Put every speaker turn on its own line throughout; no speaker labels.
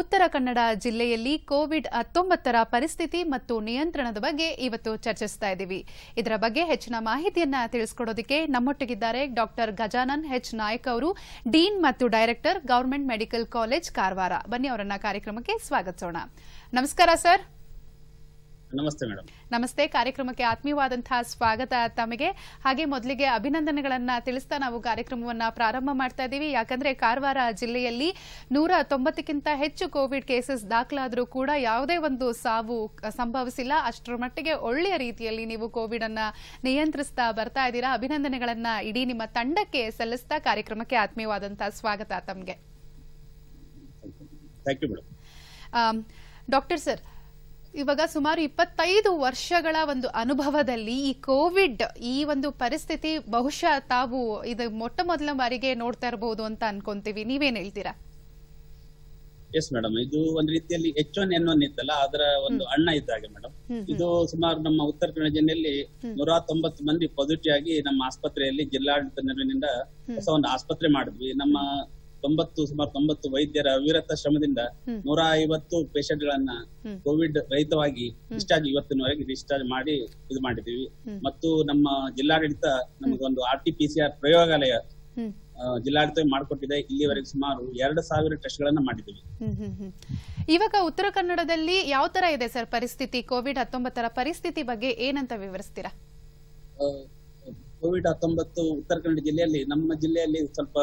ಉತ್ತರ ಕನ್ನಡ ಜಿಲ್ಲೆಯಲ್ಲಿ ಕೋವಿಡ್ ಹತ್ತೊಂಬತ್ತರ ಪರಿಸ್ಥಿತಿ ಮತ್ತು ನಿಯಂತ್ರಣದ ಬಗ್ಗೆ ಇವತ್ತು ಚರ್ಚಿಸ್ತಾ ಇದ್ದೀವಿ. ಇದರ ಬಗ್ಗೆ ಹೆಚ್ಚಿನ ಮಾಹಿತಿಯನ್ನ ತಿಳಿಸ್ಕೊಡೋದಕ್ಕೆ ನಮ್ಮೊಟ್ಟಿಗಿದ್ದಾರೆ ಡಾಕ್ಟರ್ ಗಜಾನನ್ ಹೆಚ್ ನಾಯಕ್ ಅವರು, ಡೀನ್ ಮತ್ತು director government medical college Karwar. ಬನ್ನಿ ಅವರನ್ನ ಕಾರ್ಯಕ್ರಮಕ್ಕೆ ಸ್ವಾಗತಿಸೋಣ. ನಮಸ್ಕಾರ ಸರ್.
ನಮಸ್ತೆ ಮೇಡಮ್.
ನಮಸ್ತೆ. ಕಾರ್ಯಕ್ರಮಕ್ಕೆ ಆತ್ಮೀಯವಾದಂತಹ ಸ್ವಾಗತ ತಮಗೆ. ಹಾಗೆ ಮೊದಲಿಗೆ ಅಭಿನಂದನೆಗಳನ್ನ ತಿಳಿಸ್ತಾ ನಾವು ಕಾರ್ಯಕ್ರಮವನ್ನ ಪ್ರಾರಂಭ ಮಾಡ್ತಾ ಇದ್ದೀವಿ. ಯಾಕಂದ್ರೆ ಕಾರವಾರ ಜಿಲ್ಲೆಯಲ್ಲಿ ನೂರ ತೊಂಬತ್ತಕ್ಕಿಂತ ಹೆಚ್ಚು ಕೋವಿಡ್ ಕೇಸಸ್ ದಾಖಲಾದರೂ ಕೂಡ ಯಾವುದೇ ಒಂದು ಸಾವು ಸಂಭವಿಸಿಲ್ಲ. ಅಷ್ಟರ ಮಟ್ಟಿಗೆ ಒಳ್ಳೆಯ ರೀತಿಯಲ್ಲಿ ನೀವು ಕೋವಿಡ್ ಅನ್ನ ನಿಯಂತ್ರಿಸ್ತಾ ಬರ್ತಾ ಇದ್ದೀರಾ. ಅಭಿನಂದನೆಗಳನ್ನ ಇಡೀ ನಿಮ್ಮ ತಂಡಕ್ಕೆ ಸಲ್ಲಿಸ್ತಾ ಕಾರ್ಯಕ್ರಮಕ್ಕೆ ಆತ್ಮೀಯವಾದಂತಹ ಸ್ವಾಗತ ತಮಗೆ. ಡಾಕ್ಟರ್ ಸರ್ ಇವಾಗ ಸುಮಾರು ಇಪ್ಪತ್ತೈದು ವರ್ಷಗಳ ಒಂದು ಅನುಭವದಲ್ಲಿ ಈ ಕೋವಿಡ್ ಈ ಒಂದು ಪರಿಸ್ಥಿತಿ ಬಹುಶಃ ತಾವು ಇದು ಮೊಟ್ಟ ಮೊದಲ ಬಾರಿಗೆ ನೋಡ್ತಾ ಇರಬಹುದು ಅಂತ ಅನ್ಕೊಂತೀವಿ. ನೀವೇನ್ ಹೇಳ್ತೀರಾ?
ಎಸ್ ಮೇಡಮ್ ಇದು ಒಂದ್ ರೀತಿಯಲ್ಲಿ ಎಚ್ ಒನ್ ಎನ್ ಒನ್ ಇತ್ತಲ್ಲ ಅದರ ಒಂದು ಅಣ್ಣ ಇದ್ದಾಗೆ ಮೇಡಮ್
ಹ್ಮ್,
ಇದು ಸುಮಾರು ನಮ್ಮ ಉತ್ತರ ಕನ್ನಡ ಜಿಲ್ಲೆಯಲ್ಲಿ ನೂರ ತೊಂಬತ್ತು ಮಂದಿ ಪಾಸಿಟಿವ್ ಆಗಿ ನಮ್ಮ ಆಸ್ಪತ್ರೆಯಲ್ಲಿ ಜಿಲ್ಲಾಡಳಿತ ನೆರವಿನಿಂದ ಹೊಸ ಒಂದು ಆಸ್ಪತ್ರೆ ಮಾಡಿದ್ವಿ. ನಮ್ಮ ತೊಂಬತ್ತು ಸುಮಾರು ತೊಂಬತ್ತು ವೈದ್ಯರ ಅವಿರತ ಶ್ರಮದಿಂದ. ನೂರ ಐವತ್ತು ಪೇಷಂಟ್ ಗಳನ್ನ ಕೋವಿಡ್ ರಹಿತವಾಗಿ ಡಿಸ್ಚಾರ್ಜ್ ಇವತ್ತಿನವರೆಗೆ ಡಿಸ್ಚಾರ್ಜ್ ಮಾಡಿ ಇದು ಮಾಡಿದೀವಿ ಮತ್ತು ನಮ್ಮ ಜಿಲ್ಲಾಡಳಿತ ನಮಗೊಂದು R T P C R ಪ್ರಯೋಗಾಲಯ ಜಿಲ್ಲಾಡಳಿತ ಮಾಡಿಕೊಟ್ಟಿದೆ. ಇಲ್ಲಿವರೆಗೆ ಸುಮಾರು ಎರಡು ಸಾವಿರ ಟೆಸ್ಟ್ ಗಳನ್ನ ಮಾಡಿದ್ದೀವಿ
ಇವಾಗ ಉತ್ತರ ಕನ್ನಡದಲ್ಲಿ ಯಾವ ತರ ಇದೆ ಸರ್ ಪರಿಸ್ಥಿತಿ? ಕೋವಿಡ್ ಹತ್ತೊಂಬತ್ತರ ಪರಿಸ್ಥಿತಿ ಬಗ್ಗೆ ಏನಂತ ವಿವರಿಸ್ತೀರಾ?
ಕೋವಿಡ್ ಹತ್ತೊಂಬತ್ತು ಉತ್ತರ ಕನ್ನಡ ಜಿಲ್ಲೆಯಲ್ಲಿ ನಮ್ಮ ಜಿಲ್ಲೆಯಲ್ಲಿ ಸ್ವಲ್ಪ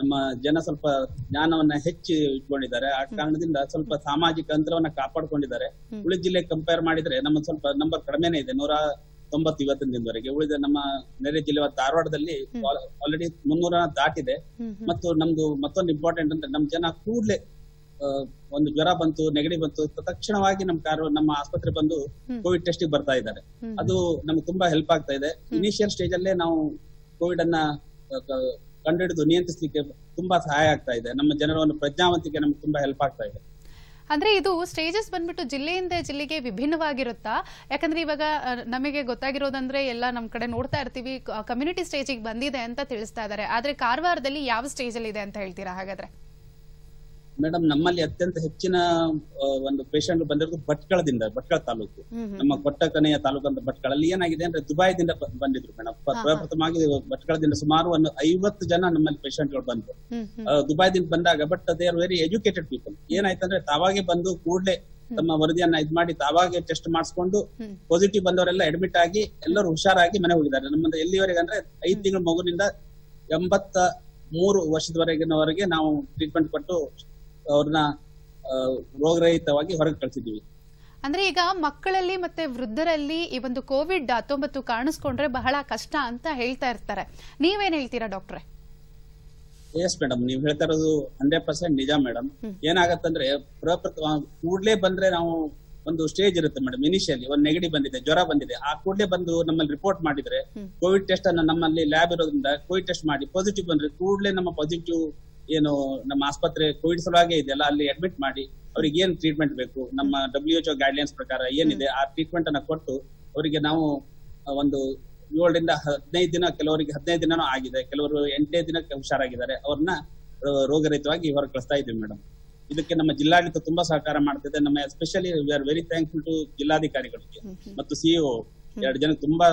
ನಮ್ಮ ಜನ ಸ್ವಲ್ಪ ಜ್ಞಾನವನ್ನ ಹೆಚ್ಚು ಇಟ್ಕೊಂಡಿದ್ದಾರೆ. ಆ ಕಾರಣದಿಂದ ಸ್ವಲ್ಪ ಸಾಮಾಜಿಕ ಅಂತರವನ್ನ ಕಾಪಾಡ್ಕೊಂಡಿದ್ದಾರೆ. ಉಳಿದ ಜಿಲ್ಲೆ ಕಂಪೇರ್ ಮಾಡಿದ್ರೆ ನಮ್ಮ ಸ್ವಲ್ಪ ನಂಬರ್ ಕಡಿಮೆನೇ ಇದೆ. ನೂರ ತೊಂಬತ್ ಇವತ್ತಿನ ದಿನವರೆಗೆ ಉಳಿದ ನಮ್ಮ ನೆರೆ ಜಿಲ್ಲೆ ಧಾರವಾಡದಲ್ಲಿ ಆಲ್ರೆಡಿ ಮುನ್ನೂರ ದಾಟಿದೆ. ಮತ್ತು ನಮ್ದು ಮತ್ತೊಂದು ಇಂಪಾರ್ಟೆಂಟ್ ಅಂದ್ರೆ ನಮ್ ಜನ ಕೂಡ್ಲೆ ಒಂದು ಜ್ವರ ಬಂತು ನೆಗಡಿ ಬಂತು ತಕ್ಷಣವಾಗಿ ನಮ್ಮ ಕಾರು ನಮ್ಮ ಆಸ್ಪತ್ರೆ ಬಂದು ಕೋವಿಡ್ ಟೆಸ್ಟ್ ಬರ್ತಾ ಇದ್ದಾರೆ. ಅದು ನಮ್ಗೆ ತುಂಬಾ ಹೆಲ್ಪ್ ಆಗ್ತಾ ಇದೆ. ಇನಿಷಿಯಲ್ ಸ್ಟೇಜ್ ಅಲ್ಲೇ ನಾವು ಕೋವಿಡ್ ಅನ್ನ ಕಂಡುಹಿಡಿದು ನಿಯಂತ್ರಿಸಲಿಕ್ಕೆ ತುಂಬಾ ಸಹಾಯ ಆಗ್ತಾ ಇದೆ. ನಮ್ಮ ಜನರ ಒಂದು ಪ್ರಜ್ಞಾವಂತಿಕೆ ನಮ್ಗೆ ತುಂಬಾ ಹೆಲ್ಪ್ ಆಗ್ತಾ ಇದೆ.
ಅಂದ್ರೆ ಇದು ಸ್ಟೇಜಸ್ ಬಂದ್ಬಿಟ್ಟು ಜಿಲ್ಲೆಯಿಂದ ಜಿಲ್ಲೆಗೆ ವಿಭಿನ್ನವಾಗಿರುತ್ತಾ? ಯಾಕಂದ್ರೆ ಇವಾಗ ನಮಗೆ ಗೊತ್ತಾಗಿರೋದಂದ್ರೆ ಎಲ್ಲ ನಮ್ ಕಡೆ ನೋಡ್ತಾ ಇರ್ತೀವಿ ಕಮ್ಯುನಿಟಿ ಸ್ಟೇಜಿಗೆ ಬಂದಿದೆ ಅಂತ ತಿಳಿಸ್ತಾ ಇದ್ದಾರೆ ಆದ್ರೆ ಕಾರವಾರದಲ್ಲಿ ಯಾವ ಸ್ಟೇಜ್ ಅಲ್ಲಿ ಇದೆ ಅಂತ ಹೇಳ್ತೀರಾ ಹಾಗಾದ್ರೆ?
ಮೇಡಮ್ ನಮ್ಮಲ್ಲಿ ಅತ್ಯಂತ ಹೆಚ್ಚಿನ ಒಂದು ಪೇಷಂಟ್ ಬಂದಿರೋದು ಭಟ್ಕಳದಿಂದ ಭಟ್ಕಳ ತಾಲೂಕು. ನಮ್ಮ ಕೊಟ್ಟಕನೆಯ ತಾಲೂಕು ಅಂತ ಭಟ್ಕಳಲ್ಲಿ ಏನಾಗಿದೆ ಅಂದ್ರೆ ದುಬೈದಿಂದ ಬಂದಿದ್ರು ಮೇಡಮ್
ಪ್ರಥಮವಾಗಿ.
ಪ್ರಪ್ರಥಮವಾಗಿ ಭಟ್ಕಳದಿಂದ ಸುಮಾರು ಒಂದು ಐವತ್ತು ಜನ ನಮ್ಮಲ್ಲಿ ಪೇಷಂಟ್ಗಳು ಬಂದ್ರು. ದುಬೈದಿಂದ ಬಂದಾಗ but they are very educated people ಏನಾಯ್ತಂದ್ರೆ ತಾವಾಗೆ ಬಂದು ಕೂಡಲೇ ತಮ್ಮ ವರದಿಯನ್ನ ಇದ್ ಮಾಡಿ ತಾವಾಗೆ ಟೆಸ್ಟ್ ಮಾಡಿಸ್ಕೊಂಡು. ಪಾಸಿಟಿವ್ ಬಂದವರೆಲ್ಲ ಅಡ್ಮಿಟ್ ಆಗಿ ಎಲ್ಲರೂ ಹುಷಾರಾಗಿ ಮನೆ ಹೋಗಿದ್ದಾರೆ. ನಮ್ಮದು ಎಲ್ಲಿವರೆಗೆ ಅಂದ್ರೆ ಐದು ತಿಂಗಳ ಮಗುವಿನಿಂದ ಎಂಬತ್ತ ಮೂರು ವರ್ಷದವರೆಗಿನವರೆಗೆ ನಾವು ಟ್ರೀಟ್ಮೆಂಟ್ ಕೊಟ್ಟು ಅವ್ರನ್ನ ರೋಗರಹಿತವಾಗಿ ಹೊರಗೆ ಕಳ್ಸಿದ್ದೀವಿ.
ಅಂದ್ರೆ ಈಗ ಮಕ್ಕಳಲ್ಲಿ ಮತ್ತೆ ವೃದ್ಧರಲ್ಲಿ ಈ ಒಂದು ಕೋವಿಡ್ ಹತ್ತೊಂಬತ್ತು ಕಾಣಿಸ್ಕೊಂಡ್ರೆ ಬಹಳ ಕಷ್ಟ ಅಂತ ಹೇಳ್ತಾ ಇರ್ತಾರೆ. ನೀವೇನ್ ಹೇಳ್ತೀರಾ ಡಾಕ್ಟ್ರೆ?
ಎಸ್ ಮೇಡಮ್ ನೀವು ಹೇಳ್ತಾ ಇರೋದು ಹಂಡ್ರೆಡ್ ಪರ್ಸೆಂಟ್ ನಿಜ ಮೇಡಮ್. ಏನಾಗತ್ತಂದ್ರೆ ಕೂಡ್ಲೇ ಬಂದ್ರೆ ನಾವು ಒಂದು ಸ್ಟೇಜ್ ಇರುತ್ತೆ ಮೇಡಮ್ ಇನಿಷಿಯಲಿ ಒಂದು ನೆಗಡಿ ಬಂದಿದೆ ಜ್ವರ ಬಂದಿದೆ. ಆ ಕೂಡ್ಲೇ ಬಂದು ನಮ್ಮಲ್ಲಿ ರಿಪೋರ್ಟ್ ಮಾಡಿದ್ರೆ ಕೋವಿಡ್ ಟೆಸ್ಟ್ ಅನ್ನ ನಮ್ಮಲ್ಲಿ ಲ್ಯಾಬ್ ಇರೋದ್ರಿಂದ ಕೋವಿಡ್ ಟೆಸ್ಟ್ ಮಾಡಿ ಪಾಸಿಟಿವ್ ಬಂದ್ರೆ ಕೂಡ್ಲೇ ನಮ್ಮ ಪಾಸಿಟಿವ್ ಏನು ನಮ್ಮ ಆಸ್ಪತ್ರೆ ಕೋವಿಡ್ ಸಲುವಾಗಿ ಇದೆಲ್ಲ ಅಲ್ಲಿ ಅಡ್ಮಿಟ್ ಮಾಡಿ ಅವ್ರಿಗೆ ಏನ್ ಟ್ರೀಟ್ಮೆಂಟ್ ಬೇಕು? ನಮ್ಮ ಡಬ್ಲ್ಯೂ ಎಚ್ ಗೈಡ್ಲೈನ್ಸ್ ಪ್ರಕಾರ ಏನಿದೆ? ಆ ಟ್ರೀಟ್ಮೆಂಟ್ ಅನ್ನ ಕೊಟ್ಟು ಅವರಿಗೆ ನಾವು ಒಂದು ಏಳರಿಂದ ಹದಿನೈದು ದಿನ ಕೆಲವರಿಗೆ ಹದಿನೈದು ದಿನನೂ ಆಗಿದೆ. ಕೆಲವರು ಎಂಟನೇ ದಿನಕ್ಕೆ ಹುಷಾರಾಗಿದ್ದಾರೆ. ಅವ್ರನ್ನ ರೋಗರಹಿತವಾಗಿ ಹೊರ ಕಳಿಸ್ತಾ ಇದ್ದೀವಿ ಮೇಡಮ್. ಇದಕ್ಕೆ ನಮ್ಮ ಜಿಲ್ಲಾಡಳಿತ ತುಂಬಾ ಸಹಕಾರ ಮಾಡ್ತಿದೆ. ನಮ್ಮ especially we are very thankful to ಜಿಲ್ಲಾಧಿಕಾರಿಗಳಿಗೆ ಮತ್ತು ಸಿಇಒ ಎರಡು ಜನ ತುಂಬಾ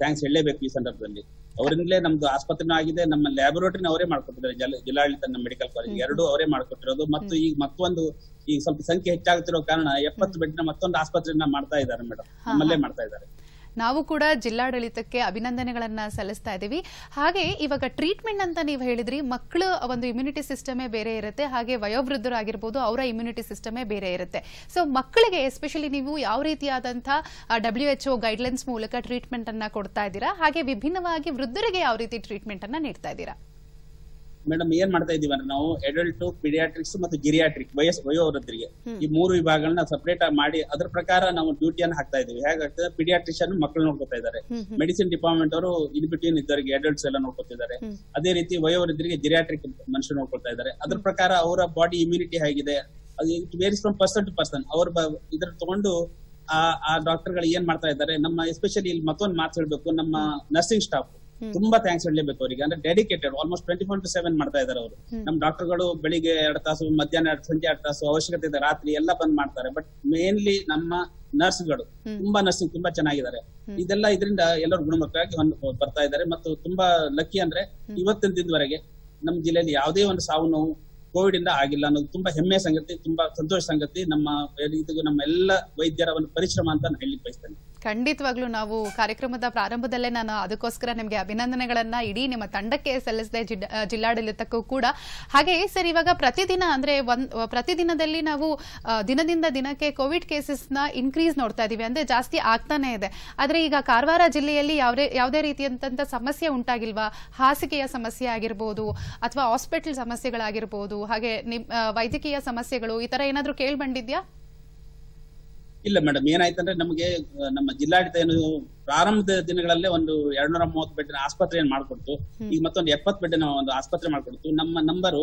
ಥ್ಯಾಂಕ್ಸ್ ಹೇಳಲೇಬೇಕು ಈ ಸಂದರ್ಭದಲ್ಲಿ. ಅವರಿಂದಲೇ ನಮ್ದು ಆಸ್ಪತ್ರೆನೂ ಆಗಿದೆ. ನಮ್ಮ ಲ್ಯಾಬೊರೇಟರಿನ ಅವರೇ ಮಾಡ್ಕೊಟ್ಟಿದ್ದಾರೆ. ಜಲ- ಜಿಲ್ಲಾಡಳಿತ ನಮ್ಮ ಮೆಡಿಕಲ್ ಕಾಲೇಜ್ ಎರಡು ಅವರೇ ಮಾಡ್ಕೊಟ್ಟಿರೋದು. ಮತ್ತು ಈಗ ಮತ್ತೊಂದು ಈಗ ಸ್ವಲ್ಪ ಸಂಖ್ಯೆ ಹೆಚ್ಚಾಗುತ್ತಿರೋ ಕಾರಣ ಎಪ್ಪತ್ತು ಬೆಡ್ನ ಮತ್ತೊಂದು ಆಸ್ಪತ್ರೆನ ಮಾಡ್ತಾ ಇದ್ದಾರೆ ಮೇಡಮ್. ನಮ್ಮಲ್ಲೇ ಮಾಡ್ತಾ ಇದ್ದಾರೆ.
ನಾವು ಕೂಡ ಜಿಲ್ಲಾಡಳಿತಕ್ಕೆ ಅಭಿನಂದನೆಗಳನ್ನ ಸಲ್ಲಿಸ್ತಾ ಇದ್ದೀವಿ. ಹಾಗೆ ಇವಾಗ ಟ್ರೀಟ್ಮೆಂಟ್ ಅಂತ ನೀವು ಹೇಳಿದ್ರಿ ಮಕ್ಕಳ ಒಂದು ಇಮ್ಯುನಿಟಿ ಸಿಸ್ಟಮೇ ಬೇರೆ ಇರುತ್ತೆ, ಹಾಗೆ ವಯೋವೃದ್ಧರಾಗಿರ್ಬೋದು ಅವರ ಇಮ್ಯುನಿಟಿ ಸಿಸ್ಟಮೇ ಬೇರೆ ಇರುತ್ತೆ. ಸೊ ಮಕ್ಕಳಿಗೆ ಎಸ್ಪೆಷಲಿ ನೀವು ಯಾವ ರೀತಿಯಾದಂಥ ಡಬ್ಲ್ಯೂ ಎಚ್ ಒ ಗೈಡ್ಲೈನ್ಸ್ ಮೂಲಕ ಟ್ರೀಟ್ಮೆಂಟ್ ಅನ್ನ ಕೊಡ್ತಾ ಇದ್ದೀರಾ? ಹಾಗೆ ವಿಭಿನ್ನವಾಗಿ ವೃದ್ಧರಿಗೆ ಯಾವ ರೀತಿ ಟ್ರೀಟ್ಮೆಂಟ್ ಅನ್ನ ನೀಡ್ತಾ ಇದ್ದೀರಾ?
ಮೇಡಮ್ ಏನ್ ಮಾಡ್ತಾ ಇದೀವಿ ಅಂದ್ರೆ ನಾವು ಅಡಲ್ಟ್ ಪಿಡಿಯಾಟ್ರಿಕ್ಸ್ ಮತ್ತು ಗಿರಿಯಾಟ್ರಿಕ್ ವಯಸ್ ವಯೋವೃದ್ಧರಿಗೆ ಈ ಮೂರು ವಿಭಾಗಗಳನ್ನ ಸಪರೇಟ್ ಆಗಿ ಮಾಡಿ ಅದ್ರ ಪ್ರಕಾರ ನಾವು ಡ್ಯೂಟಿಯನ್ನು ಹಾಕ್ತಾ ಇದೀವಿ. ಹೇಗಾಗ್ತದೆ? ಪಿಡಿಯಾಟ್ರಿಷಿಯನ್ ಮಕ್ಕಳು ನೋಡ್ಕೊತಾ ಇದ್ದಾರೆ. ಮೆಡಿಸಿನ್ ಡಿಪಾರ್ಟ್ಮೆಂಟ್ ಅವರು ಇನ್ ಬಿಟ್ವೀನ್ ಇದ್ದವರಿಗೆ ಅಡಲ್ಟ್ಸ್ ಎಲ್ಲ ನೋಡ್ಕೊತಿದ್ದಾರೆ.
ಇದ್ದಾರೆ
ಅದೇ ರೀತಿ ವಯೋವೃದ್ಧರಿಗೆ ಜಿರಿಯಾಟ್ರಿಕ್ ಮನುಷ್ಯರು ನೋಡ್ಕೊಳ್ತಾ ಇದ್ದಾರೆ. ಅದ್ರ ಪ್ರಕಾರ ಅವರ ಬಾಡಿ ಇಮ್ಯುನಿಟಿ ಹೇಗಿದೆ? ಅದು it varies from person to person ಅವ್ರ ಇದ್ರ ತಗೊಂಡು ಆ ಆ ಡಾಕ್ಟರ್ಗಳು ಏನ್ ಮಾಡ್ತಾ ಇದ್ದಾರೆ? ನಮ್ಮ ಎಸ್ಪೆಷಲಿ ಇಲ್ಲಿ ಮತ್ತೊಂದು ಮಾತು ಹೇಳ್ಬೇಕು. ನಮ್ಮ ನರ್ಸಿಂಗ್ ಸ್ಟಾಫ್. ತುಂಬಾ ಥ್ಯಾಂಕ್ಸ್ ಹೇಳಲೇಬೇಕು ಅವರಿಗೆ. ಅಂದ್ರೆ dedicated almost twenty four to seven ಮಾಡ್ತಾ ಇದಾರೆ ಅವರು. ನಮ್ ಡಾಕ್ಟರ್ಗಳು ಬೆಳಿಗ್ಗೆ ಎರಡು ತಾಸು ಮಧ್ಯಾಹ್ನ ಎರಡು ಸಂಜೆ ಎರಡು ತಾಸು ಅವಶ್ಯಕತೆ ಇದೆ ರಾತ್ರಿ ಎಲ್ಲ ಬಂದ್ ಮಾಡ್ತಾರೆ. ಬಟ್ ಮೇನ್ಲಿ ನಮ್ಮ ನರ್ಸ್ಗಳು. ತುಂಬಾ ನರ್ಸಿಂಗ್ ತುಂಬಾ ಚೆನ್ನಾಗಿದ್ದಾರೆ. ಇದೆಲ್ಲ ಇದರಿಂದ ಎಲ್ಲರೂ ಗುಣಮುಖರಾಗಿ ಬರ್ತಾ ಇದ್ದಾರೆ. ಮತ್ತು ತುಂಬಾ ಲಕ್ಕಿ ಅಂದ್ರೆ ಇವತ್ತಿನ ದಿನದವರೆಗೆ ನಮ್ಮ ಜಿಲ್ಲೆಯಲ್ಲಿ ಯಾವುದೇ ಒಂದು ಸಾವು ನೋವು ಕೋವಿಡ್ ಇಂದ ಆಗಿಲ್ಲ ಅನ್ನೋದು ತುಂಬಾ ಹೆಮ್ಮೆ ಸಂಗತಿ ತುಂಬಾ ಸಂತೋಷ ಸಂಗತಿ. ನಮ್ಮ ಇದು ನಮ್ಮ ಎಲ್ಲ ವೈದ್ಯರ ಒಂದು ಪರಿಶ್ರಮ ಅಂತ ನಾನು ಹೇಳಿ ಬಯಸ್ತೇನೆ.
ಖಂಡಿತವಾಗ್ಲೂ ನಾವು ಕಾರ್ಯಕ್ರಮದ ಪ್ರಾರಂಭದಲ್ಲೇ ನಾನು ಅದಕ್ಕೋಸ್ಕರ ನಿಮಗೆ ಅಭಿನಂದನೆಗಳನ್ನ ಇಡೀ ನಿಮ್ಮ ತಂಡಕ್ಕೆ ಸಲ್ಲಿಸಿದೆ ಜಿಲ್ಲಾಡಳಿತಕ್ಕೂ ಕೂಡ. ಹಾಗೆ ಸರ್, ಇವಾಗ ಪ್ರತಿದಿನ ಅಂದ್ರೆ ಒಂದ್ ಪ್ರತಿದಿನದಲ್ಲಿ ನಾವು ದಿನದಿಂದ ದಿನಕ್ಕೆ ಕೋವಿಡ್ ಕೇಸಸ್ನ ಇನ್ಕ್ರೀಸ್ ನೋಡ್ತಾ ಇದೀವಿ. ಅಂದ್ರೆ ಜಾಸ್ತಿ ಆಗ್ತಾನೆ ಇದೆ. ಆದ್ರೆ ಈಗ ಕಾರವಾರ ಜಿಲ್ಲೆಯಲ್ಲಿ ಯಾವುದೇ ಯಾವುದೇ ರೀತಿಯಂತ ಸಮಸ್ಯೆ ಉಂಟಾಗಿಲ್ವಾ? ಹಾಸಿಗೆಯ ಸಮಸ್ಯೆ ಆಗಿರ್ಬೋದು, ಅಥವಾ ಹಾಸ್ಪಿಟಲ್ ಸಮಸ್ಯೆಗಳಾಗಿರ್ಬೋದು, ಹಾಗೆ ನಿಮ್ ವೈದ್ಯಕೀಯ ಸಮಸ್ಯೆಗಳು, ಈ ತರ ಏನಾದ್ರೂ ಕೇಳಿ ಬಂದಿದ್ಯಾ
ಇಲ್ಲ ಮೇಡಮ್ ಏನಾಯ್ತಂದ್ರೆ ನಮಗೆ ನಮ್ಮ ಜಿಲ್ಲಾಡಳಿತ ಏನು ಪ್ರಾರಂಭದ ದಿನಗಳಲ್ಲೇ ಒಂದು ಎರಡ್ನೂರ ಮೂವತ್ತು ಬೆಡ್ ಆಸ್ಪತ್ರೆಯನ್ನು ಮಾಡ್ಕೊಡ್ತು? ಈಗ ಮತ್ತೊಂದು ಎಪ್ಪತ್ತು ಬೆಡ್ ಒಂದು ಆಸ್ಪತ್ರೆ ಮಾಡ್ಕೊಡ್ತು. ನಮ್ಮ ನಂಬರು.